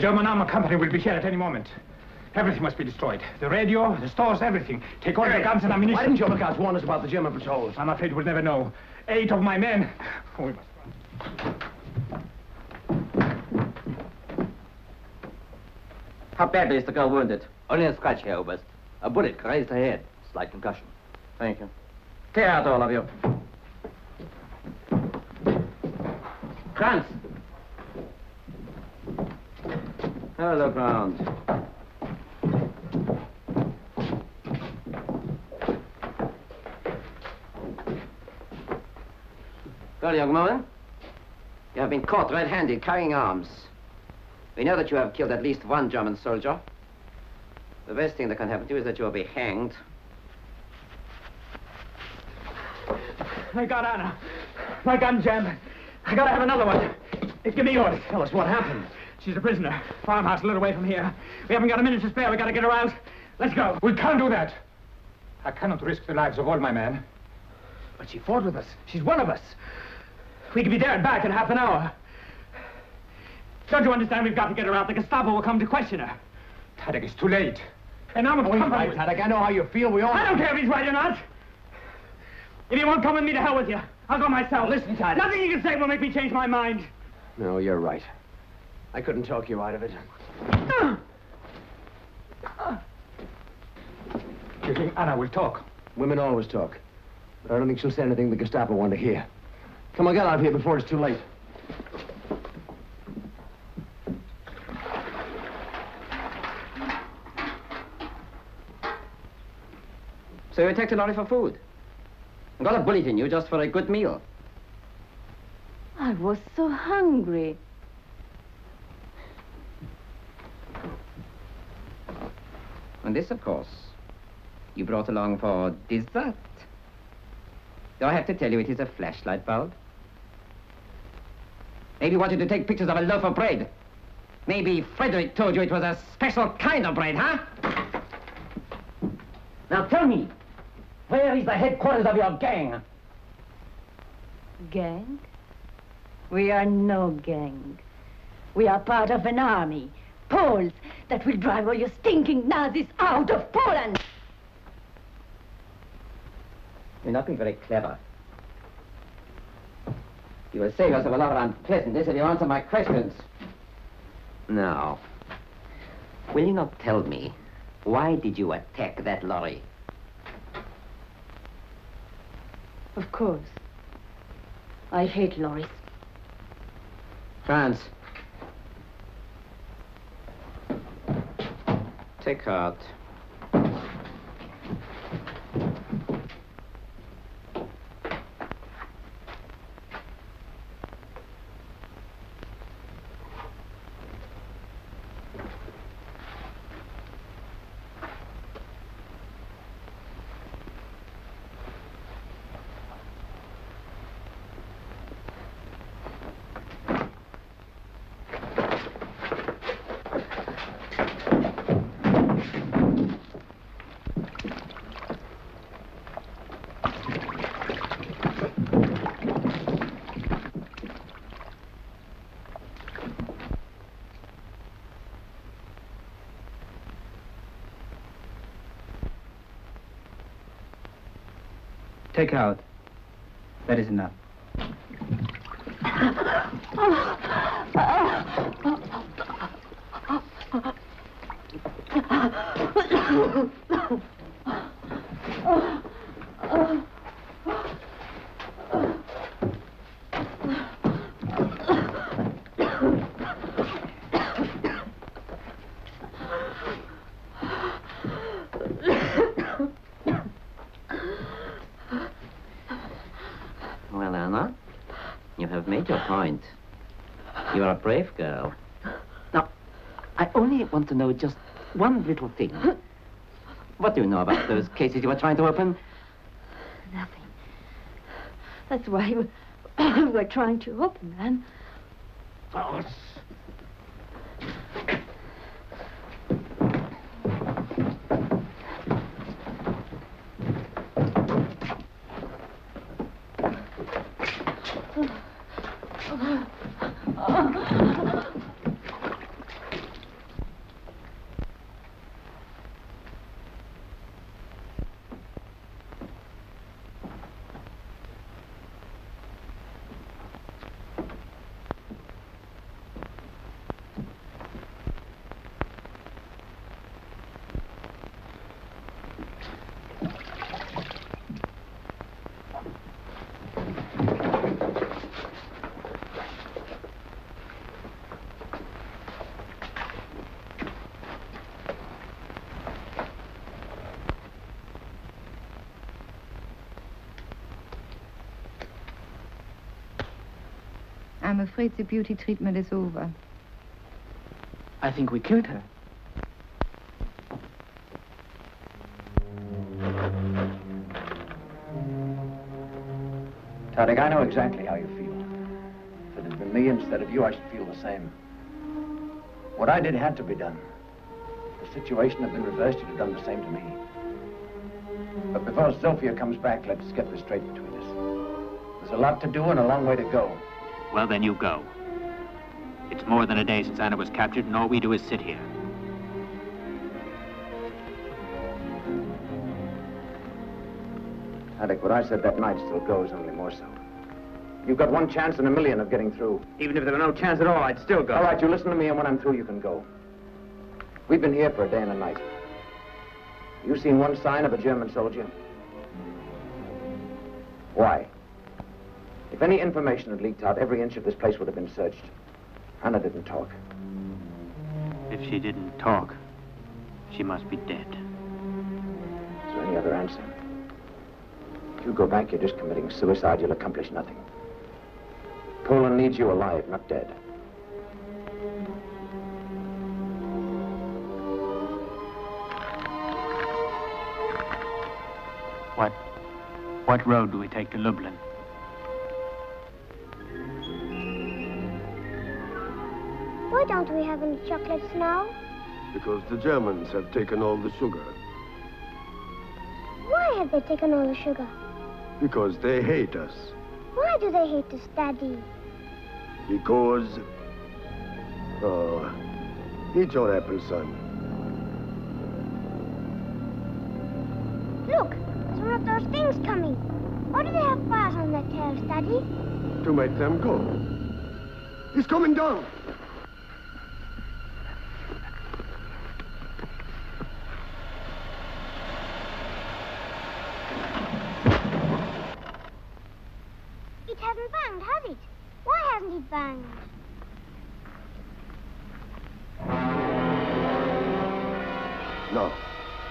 German armor company will be here at any moment. Everything must be destroyed. The radio, the stores, everything. Take all the guns and ammunition. Why didn't your lookouts warn us about the German patrols? I'm afraid we'll never know. Eight of my men. Oh, we must run. How badly is the girl wounded? Only a scratch here, Oberst. A bullet grazed her head. Slight concussion. Thank you. Clear out, all of you. Franz! Look round. Well, young woman, you have been caught red-handed carrying arms. We know that you have killed at least one German soldier. The best thing that can happen to you is that you will be hanged. I got Anna. My gun jammed. I gotta have another one. Give me yours. Tell us what happened. She's a prisoner. Farmhouse a little way from here. We haven't got a minute to spare. We gotta get her out. Let's go. We can't do that. I cannot risk the lives of all my men. But she fought with us. She's one of us. We could be there and back in half an hour. Don't you understand? We've got to get her out. The Gestapo will come to question her. Tadek, it's too late. And I'm a Oh, right, Tadek. I know how you feel. We all... I don't care if he's right or not. If you won't come with me, to hell with you. I'll go myself. Listen, Tadek. Nothing you can say will make me change my mind. No, you're right. I couldn't talk you out of it. You think Anna will talk? Women always talk. But I don't think she'll say anything the Gestapo want to hear. Come on, get out of here before it's too late. So you attacked a lorry for food. And got a bullet in you just for a good meal. I was so hungry. And this, of course, you brought along for dessert. Do I have to tell you it is a flashlight bulb? Maybe you wanted to take pictures of a loaf of bread. Maybe Frederick told you it was a special kind of bread, huh? Now tell me, where is the headquarters of your gang? Gang? We are no gang. We are part of an army. Poles that will drive all your stinking Nazis out of Poland. You're not being very clever. You will save yourself a lot of unpleasantness if you answer my questions. Now, will you not tell me why did you attack that lorry? Of course. I hate lorries. Franz. Take heart. Take out. That is enough. Made your point. You are a brave girl. Now, I only want to know just one little thing. What do you know about those cases you were trying to open? Nothing. That's why we- we're trying to open them. I'm afraid the beauty treatment is over. I think we killed her. Tadek, I know exactly how you feel. If it had been me instead of you, I should feel the same. What I did had to be done. If the situation had been reversed, you'd have done the same to me. But before Sophia comes back, let's get this straight between us. There's a lot to do and a long way to go. Well, then you go. It's more than a day since Anna was captured, and all we do is sit here. Tadek, what I said that night still goes, only more so. You've got one chance in a million of getting through. Even if there were no chance at all, I'd still go. All right, you listen to me, and when I'm through, you can go. We've been here for a day and a night. You seen one sign of a German soldier? Any information had leaked out, every inch of this place would have been searched. Anna didn't talk. If she didn't talk, she must be dead. Is there any other answer? If you go back, you're just committing suicide. You'll accomplish nothing. Poland needs you alive, not dead. What, what road do we take to Lublin? Don't we have any chocolates now? Because the Germans have taken all the sugar. Why have they taken all the sugar? Because they hate us. Why do they hate us, Daddy? Because... Oh, eat your apple, son. Look, there's one of those things coming. Why do they have bars on their tails, Daddy? To make them go. He's coming down.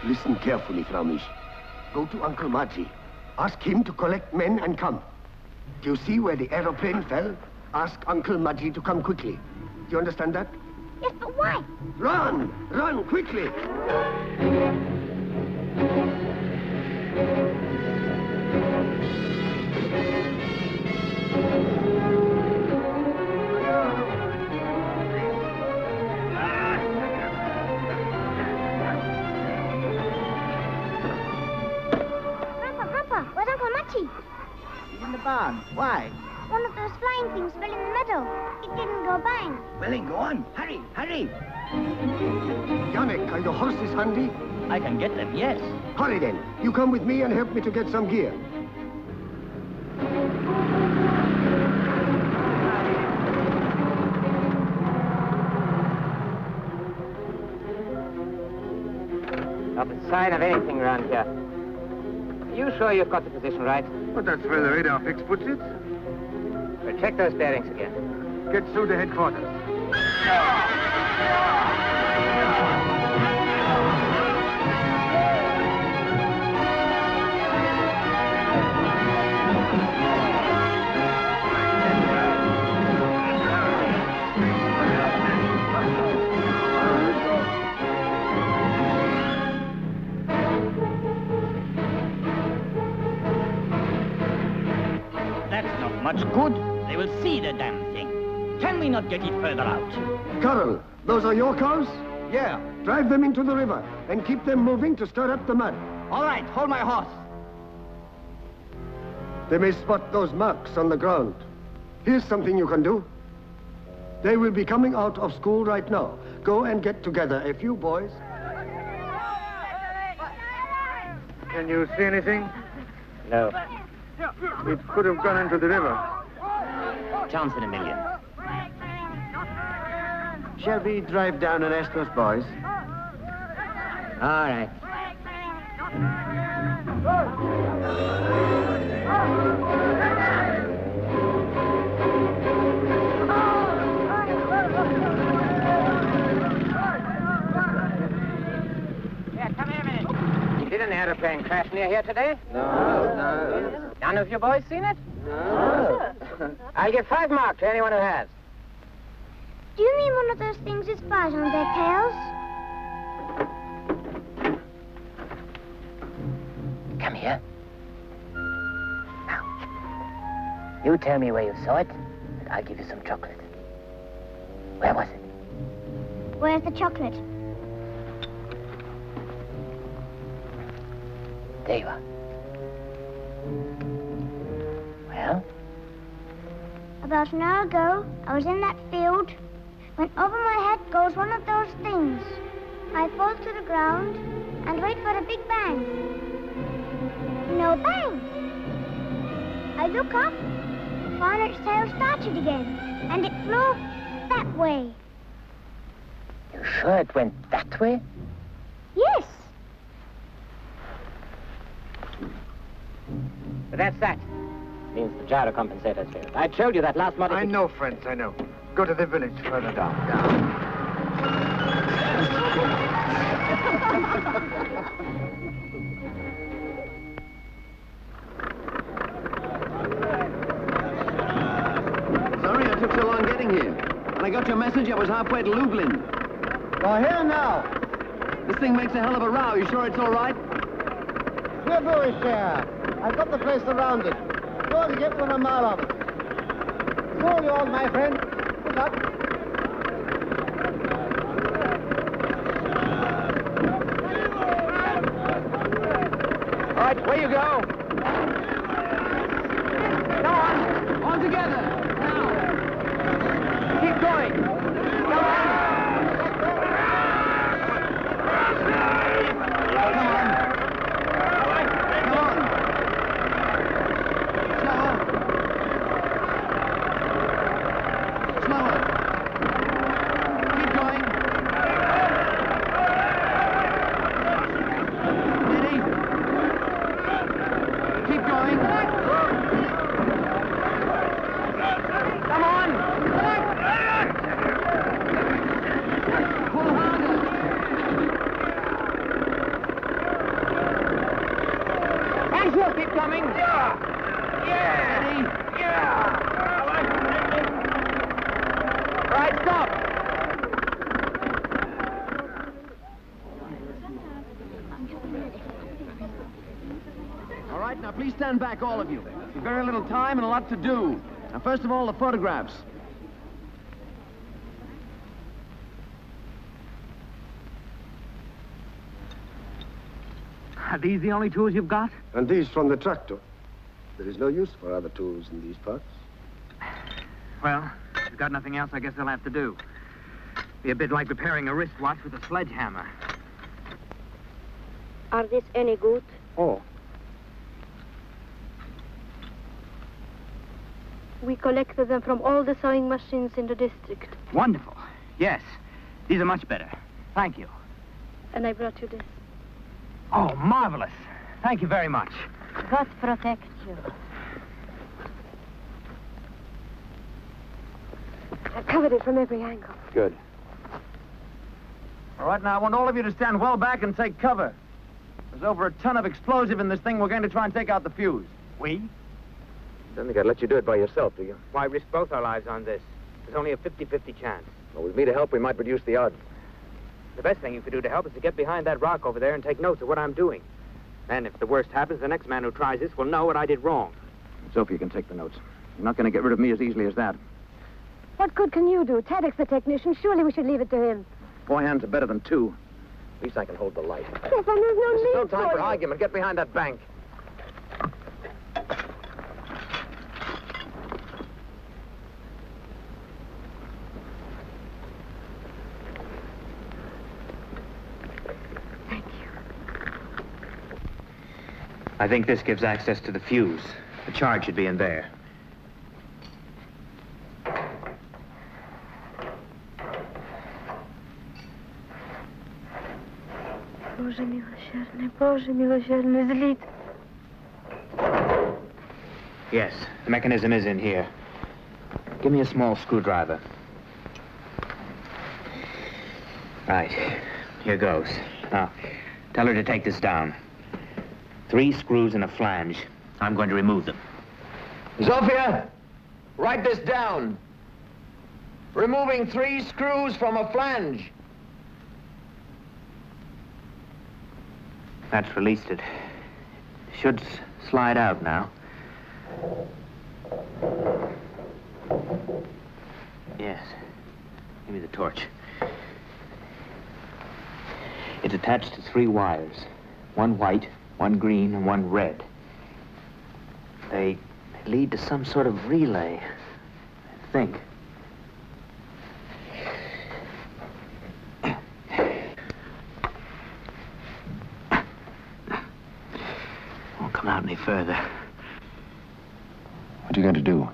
Listen carefully, Frau Misch. Go to Uncle Maggi. Ask him to collect men and come. Do you see where the aeroplane fell? Ask Uncle Maggi to come quickly. Do you understand that? Yes, but why? Run! Run, quickly! The barn. Why? One of those flying things fell in the meadow. It didn't go bang. Well, then go on. Hurry, hurry. Yannick, are your horses handy? I can get them, yes. Hurry then. You come with me and help me to get some gear. Not a sign of anything around here. Are you sure you've got the position right? But that's where the radar fix puts it. Well, check those bearings again. Get through to headquarters. That's much good. They will see the damn thing. Can we not get it further out? Carol, those are your cars? Yeah. Drive them into the river and keep them moving to stir up the mud. All right, hold my horse. They may spot those marks on the ground. Here's something you can do. They will be coming out of school right now. Go and get together a few boys. Can you see anything? No. It could have gone into the river. Chance in a million. Shall we drive down and ask those boys? All right. Yeah, come here a minute. Did an aeroplane crash near here today? No, no. None of you boys seen it? No. I'll give five marks to anyone who has. Do you mean one of those things with spars on their tails? Come here. Now, you tell me where you saw it, and I'll give you some chocolate. Where was it? Where's the chocolate? There you are. Well? About an hour ago, I was in that field when over my head goes one of those things. I fall to the ground and wait for a big bang. No bang. I look up, find its tail started again, and it flew that way. You sure it went that way? Yes. But that's that. Means the gyro compensator's failed. I told you that last model. I know, friends, I know. Go to the village further down. Sorry I took so long getting here. When I got your message, I was halfway to Lublin. Go here now. This thing makes a hell of a row. You sure it's all right? We'll do it, Sheriff. I've got the place surrounded. Go and get one a mile of it. Cool you all, my friend. Good luck. All right, where you go? Come on. On together. Now. Keep going. Come on. Slower. Keep going. Steady. Keep going. Come on. Pull harder. And she'll keep coming. Yeah. Steady. All right, stop. All right, now please stand back, all of you. We've very little time and a lot to do. Now, first of all, the photographs. Are these the only tools you've got? And these from the tractor. There is no use for other tools in these parts. Well, if you've got nothing else, I guess they'll have to do. Be a bit like repairing a wristwatch with a sledgehammer. Are these any good? Oh. We collected them from all the sewing machines in the district. Wonderful. Yes. These are much better. Thank you. And I brought you this. Oh, marvelous. Thank you very much. God protect you. I've covered it from every angle. Good. All right, now I want all of you to stand well back and take cover. There's over a ton of explosive in this thing. We're going to try and take out the fuse. We? Don't think I'd let you do it by yourself, do you? Why risk both our lives on this? There's only a 50-50 chance. Well, with me to help, we might reduce the odds. The best thing you could do to help is to get behind that rock over there and take notes of what I'm doing. And if the worst happens, the next man who tries this will know what I did wrong. Sophie can take the notes. You're not going to get rid of me as easily as that. What good can you do? Tadek's the technician. Surely we should leave it to him. Four hands are better than two. At least I can hold the light. Stefan, there's no need No time for you. argument. Get behind that bank. I think this gives access to the fuse. The charge should be in there. Боже милосердный, Боже милосердный, злит. Yes, the mechanism is in here. Give me a small screwdriver. Right, here goes. Now, tell her to take this down. Three screws and a flange. I'm going to remove them. Zofia, write this down. Removing three screws from a flange. That's released it. Should slide out now. Yes. Give me the torch. It's attached to three wires. One white, one green, and one red. They lead to some sort of relay, I think. Won't come out any further. What are you going to do?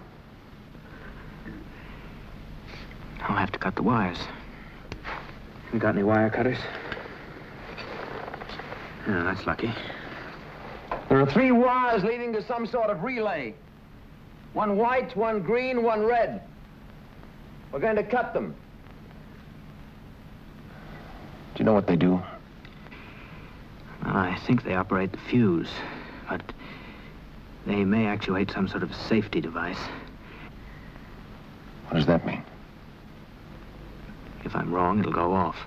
I'll have to cut the wires. You got any wire cutters? Oh, that's lucky. There are three wires leading to some sort of relay. One white, one green, one red. We're going to cut them. Do you know what they do? I think they operate the fuse, but they may actuate some sort of safety device. What does that mean? If I'm wrong, it'll go off.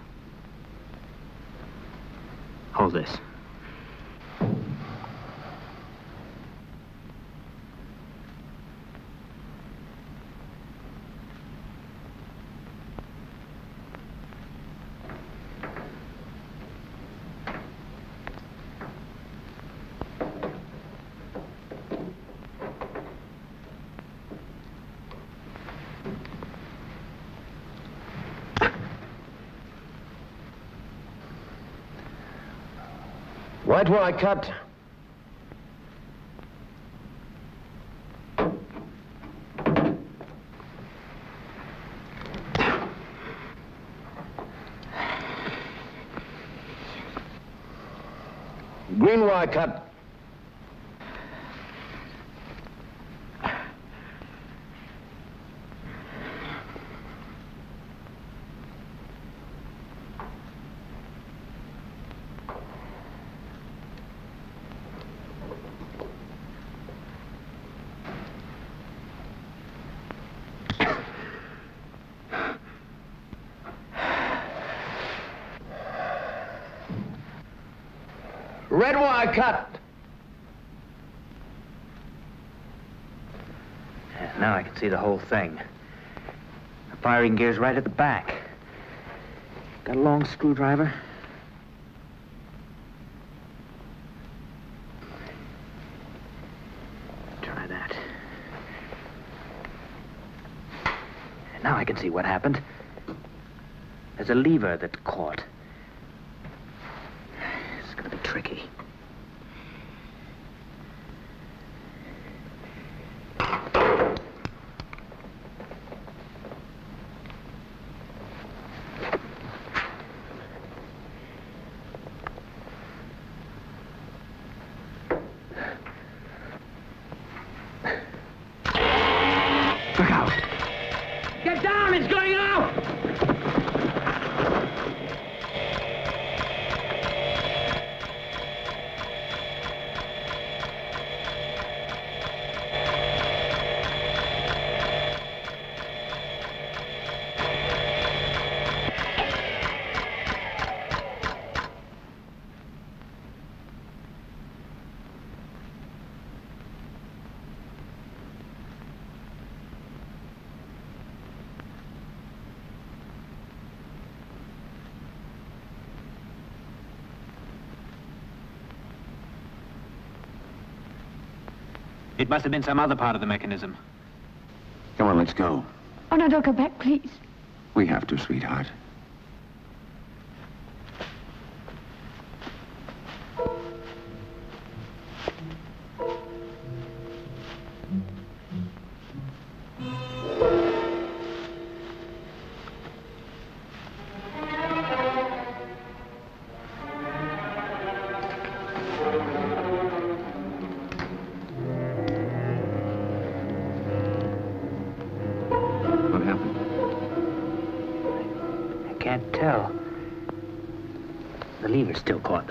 Hold this. White wire cut. Green wire cut. Red wire cut. Now I can see the whole thing. The firing gear's right at the back. Got a long screwdriver? Try that. Now I can see what happened. There's a lever that caught. It's gonna be tricky. Look out! Get down! It's going out! It must have been some other part of the mechanism. Come on, let's go. Oh, no, don't go back, please. We have to, sweetheart.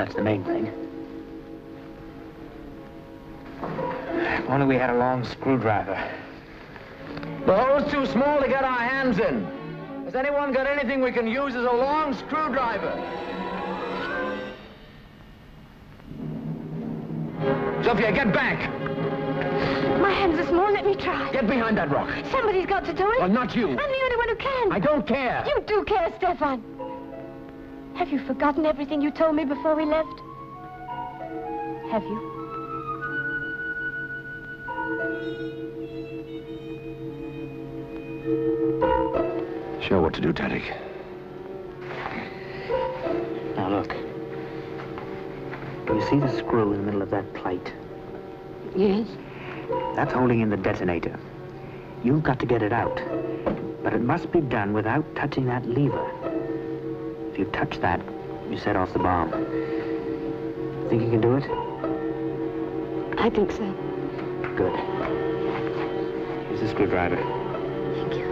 That's the main thing. If only we had a long screwdriver. The hole's too small to get our hands in. Has anyone got anything we can use as a long screwdriver? Sophia, get back! My hands are small. Let me try. Get behind that rock. Somebody's got to do it. Well, not you. I'm the only one who can. I don't care. You do care, Stefan. Have you forgotten everything you told me before we left? Have you? Show what to do, Tadek. Now look. Do you see the screw in the middle of that plate? Yes. That's holding in the detonator. You've got to get it out. But it must be done without touching that lever. If you touch that, you set off the bomb. Think you can do it? I think so. Good. Here's the screwdriver. Thank you.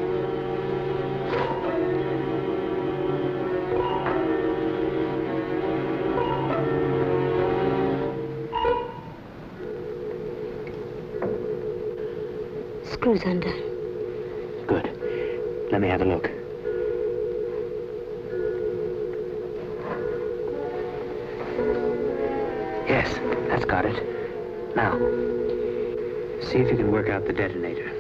Screws undone. See if you can work out the detonator.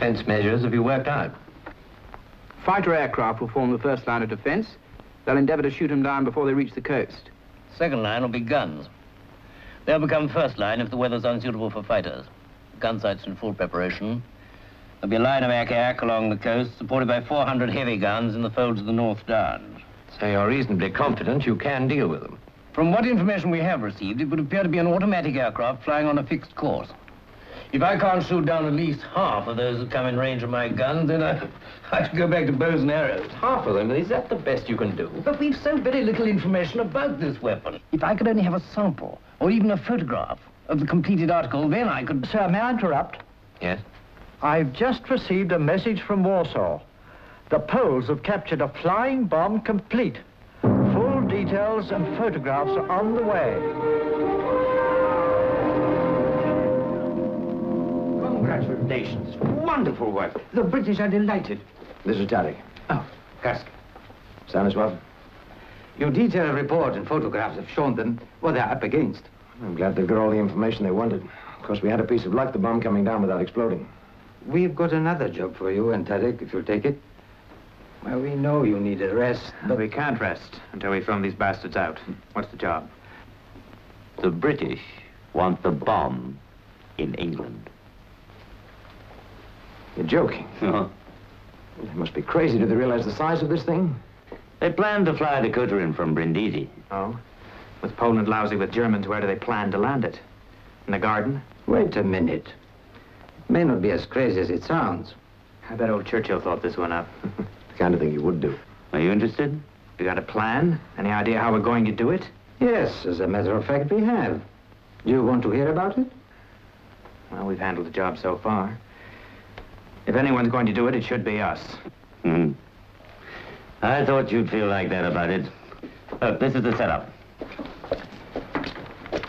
Defense measures have you worked out? Fighter aircraft will form the first line of defense. They'll endeavor to shoot them down before they reach the coast. Second line will be guns. They'll become first line if the weather's unsuitable for fighters. Gun sites in full preparation. There'll be a line of ack along the coast, supported by 400 heavy guns in the folds of the North Downs. So you're reasonably confident you can deal with them? From what information we have received, it would appear to be an automatic aircraft flying on a fixed course. If I can't shoot down at least half of those that come in range of my guns, then I, I should go back to bows and arrows. Half of them? Is that the best you can do? But we've so very little information about this weapon. If I could only have a sample, or even a photograph of the completed article, then I could... Sir, may I interrupt? Yes? I've just received a message from Warsaw. The Poles have captured a flying bomb complete. Full details and photographs are on the way. Congratulations. Wonderful work. The British are delighted. This is Tadek. Oh, Kursk. Stanisław? Your detailed report and photographs have shown them what they're up against. I'm glad they've got all the information they wanted. Of course, we had a piece of luck, the bomb coming down without exploding. We've got another job for you, and Tadek, if you'll take it. Well, we know you need a rest, but... We can't rest until we throw these bastards out. What's the job? The British want the bomb in England. You're joking. Uh-huh. They must be crazy. Do they realize the size of this thing? They plan to fly the cutter in from Brindisi. Oh? With Poland lousy with Germans, where do they plan to land it? In the garden? Wait a minute. It may not be as crazy as it sounds. I bet old Churchill thought this one up. the kind of thing you would do. Are you interested? You got a plan? Any idea how we're going to do it? Yes, as a matter of fact, we have. Do you want to hear about it? Well, we've handled the job so far. If anyone's going to do it, it should be us. Hmm. I thought you'd feel like that about it. Look, this is the setup.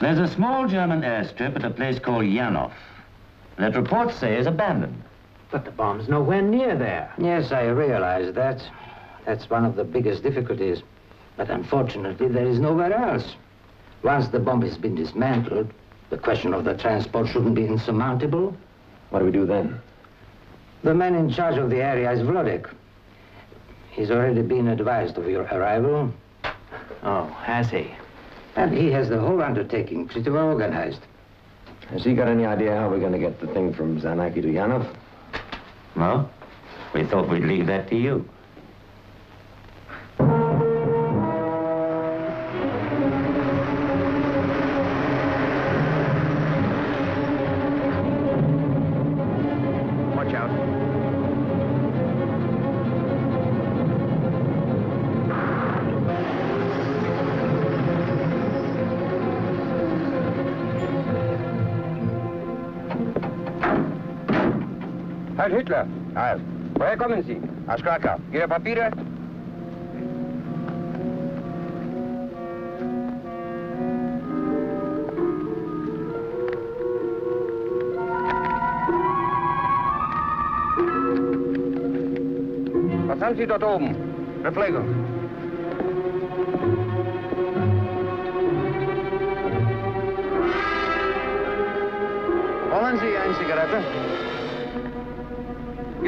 There's a small German airstrip at a place called Janov that reports say is abandoned. But the bomb's nowhere near there. Yes, I realize that. That's one of the biggest difficulties. But unfortunately, there is nowhere else. Once the bomb has been dismantled, the question of the transport shouldn't be insurmountable. What do we do then? The man in charge of the area is Vlodek. He's already been advised of your arrival. Oh, has he? And he has the whole undertaking pretty well organized. Has he got any idea how we're going to get the thing from Zanaki to Yanov? No? We thought we'd leave that to you. Herr Hitler. Ah, woher kommen Sie? Aus Krakau. Ihre Papiere? Was haben Sie dort oben? Verpflegung. Wollen Sie eine Zigarette?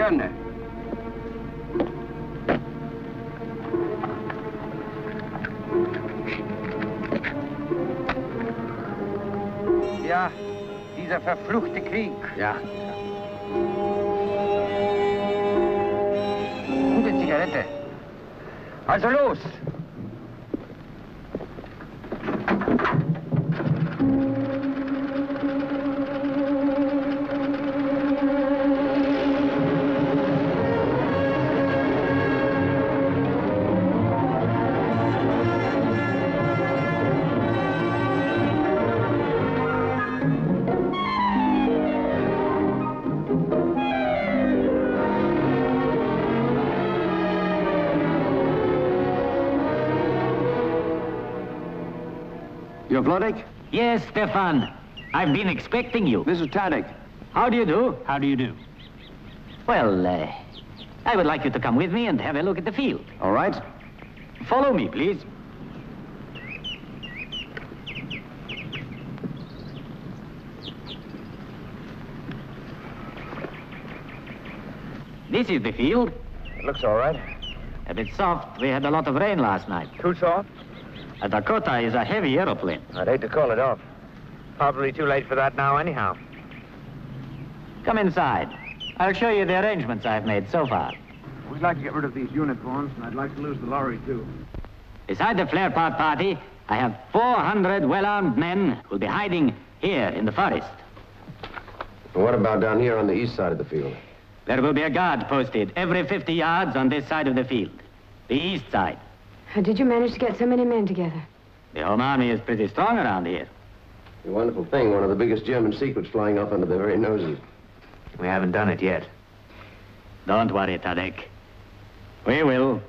Gerne. Ja, dieser verfluchte Krieg. Ja. Gute Zigarette. Also los! You're Yes, Stefan. I've been expecting you. This is Tadek. How do you do? How do you do? Well, uh, I would like you to come with me and have a look at the field. All right. Follow me, please. This is the field. It looks all right. A bit soft. We had a lot of rain last night. Too soft? A Dakota is a heavy aeroplane. I'd hate to call it off. Probably too late for that now, anyhow. Come inside. I'll show you the arrangements I've made so far. We'd like to get rid of these uniforms, and I'd like to lose the lorry, too. Beside the flare part party, I have 400 well-armed men who'll be hiding here in the forest. And what about down here on the east side of the field? There will be a guard posted every 50 yards on this side of the field. The east side. How did you manage to get so many men together? The home army is pretty strong around here. A wonderful thing, one of the biggest German secrets flying off under their very noses. We haven't done it yet. Don't worry, Tadek. We will.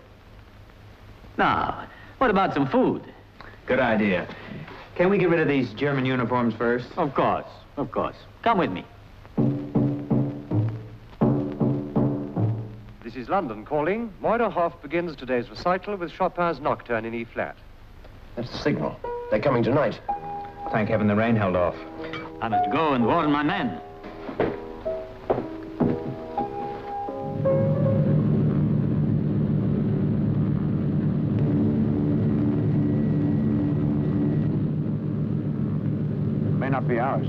Now, what about some food? Good idea. Can we get rid of these German uniforms first? Of course, of course. Come with me. This is London calling. Moiderhoff begins today's recital with Chopin's Nocturne in E-flat. That's the signal. They're coming tonight. Thank heaven the rain held off. I must go and warn my men. May not be ours.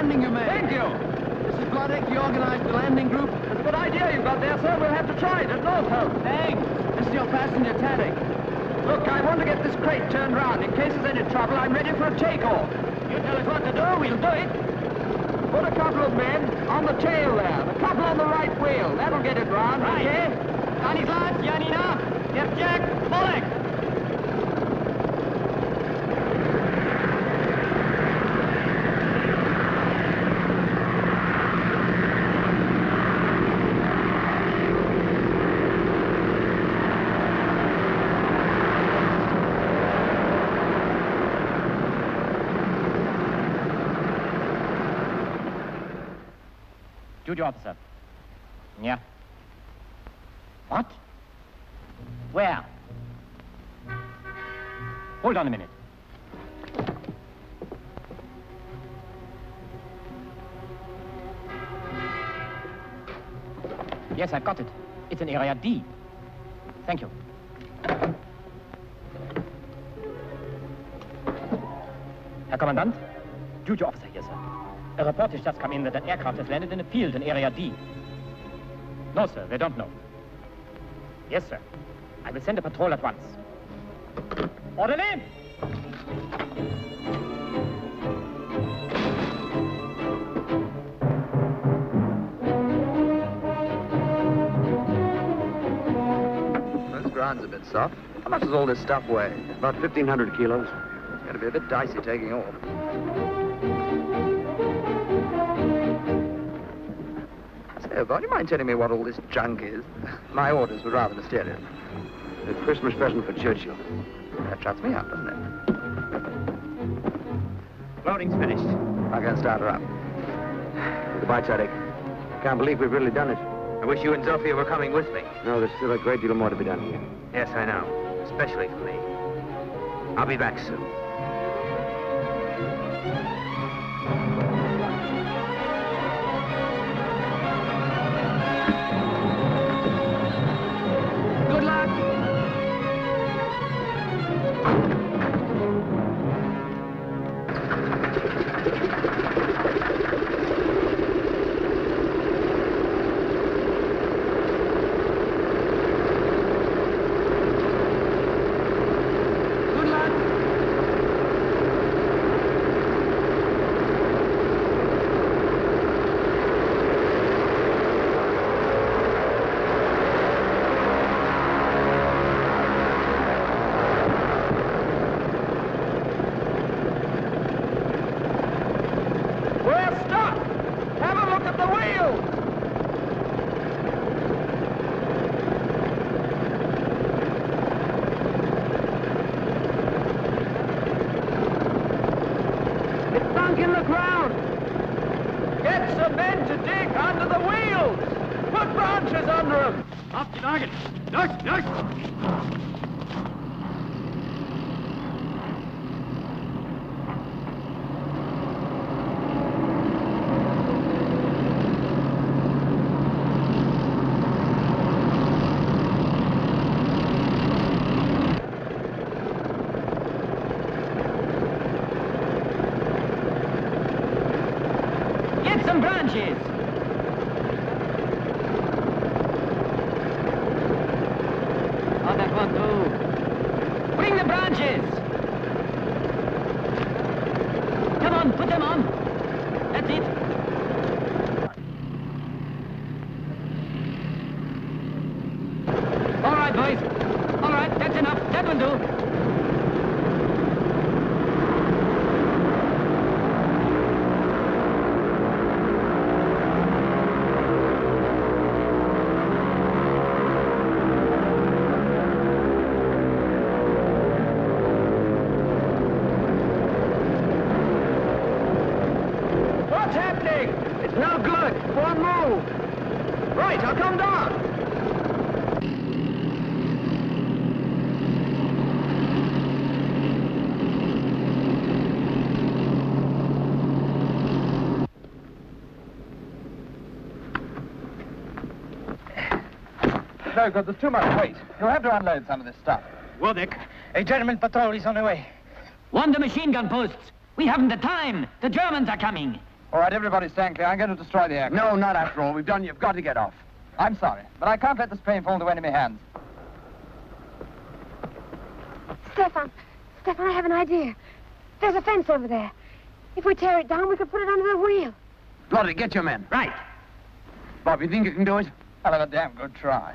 Landing you made. Thank you. Mrs. Bloddick, you organized the landing group. It's a good idea you've got there, sir. We'll have to try it at Norfolk. Thanks. This is your passenger, Tadek. Look, I want to get this crate turned round. In case there's any trouble, I'm ready for a takeoff. You tell us what to do, we'll do it. Put a couple of men on the tail there, a couple on the right wheel. That'll get it round. Right. Okay? Lads, Janina. Jack, Duty officer. Yeah. What? Where? Hold on a minute. Yes, I've got it. It's in area D. Thank you. Herr Kommandant, duty officer here, sir. A report has just come in that an aircraft has landed in a field in area D. No, sir, they don't know. Yes, sir. I will send a patrol at once. Orderly! This ground's a bit soft. How much does all this stuff weigh? About 1,500 kilos. It's going to be a bit dicey taking off. Say, Bob, do you mind telling me what all this junk is? My orders were rather mysterious. A Christmas present for Churchill. That shuts me up, doesn't it? Loading's finished. I can start her up. Goodbye, Tadek. Can't believe we've really done it. I wish you and Zofia were coming with me. No, there's still a great deal more to be done here. Yes, I know. Especially for me. I'll be back soon. In the ground. Get some men to dig under the wheels. Put branches under them. To target. Duck, duck. Get some branches. Oh, that won't do. Bring the branches. Come on, put them on. That's it. All right, boys. All right, that's enough. That will do. What's happening? It's no good. One move. Right, I'll come down. No good. There's too much weight. You'll have to unload some of this stuff. Warwick. A gentleman patrol is on the way. One the machine gun posts. We haven't the time. The Germans are coming. All right, everybody stand clear. I'm going to destroy the aircraft. No, not after all we've done. You've got to get off. I'm sorry, but I can't let this plane fall into enemy hands. Stefan, Stefan, I have an idea. There's a fence over there. If we tear it down, we could put it under the wheel. Lottie, get your men. Right. Bob, you think you can do it? I'll have a damn good try.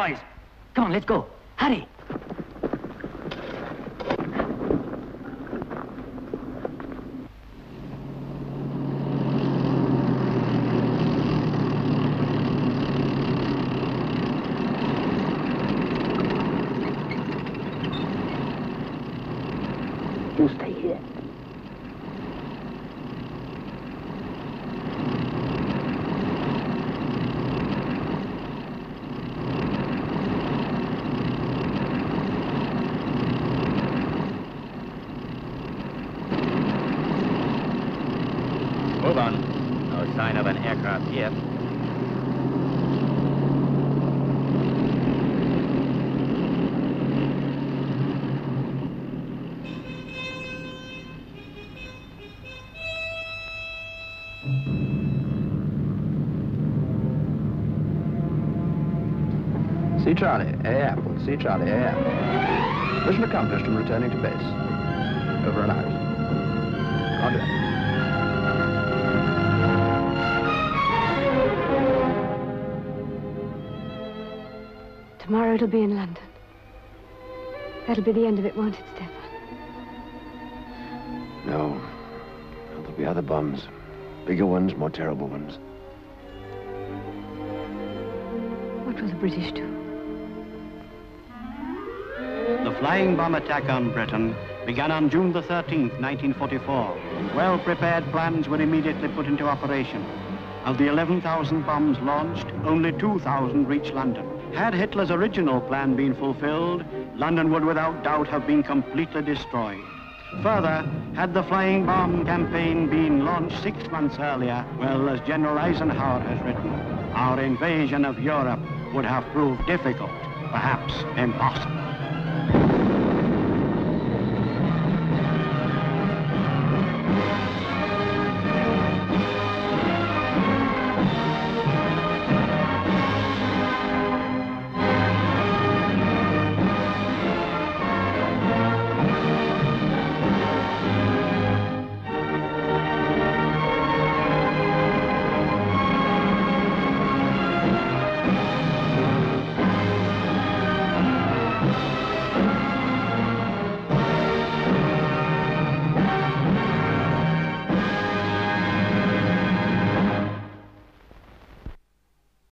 boys. Come on, let's go. Hurry. You stay here. Move on. No sign of an aircraft yet. See Charlie, A See Charlie, A Apple. Mission accomplished and returning to base. Over and out. On deck. Tomorrow it'll be in London. That'll be the end of it, won't it, Stefan? No. There'll be other bombs. Bigger ones, more terrible ones. What will the British do? Flying bomb attack on Britain began on June the 13th, 1944. Well-prepared plans were immediately put into operation. Of the 11,000 bombs launched, only 2,000 reached London. Had Hitler's original plan been fulfilled, London would without doubt have been completely destroyed. Further, had the flying bomb campaign been launched six months earlier, well, as General Eisenhower has written, our invasion of Europe would have proved difficult, perhaps impossible.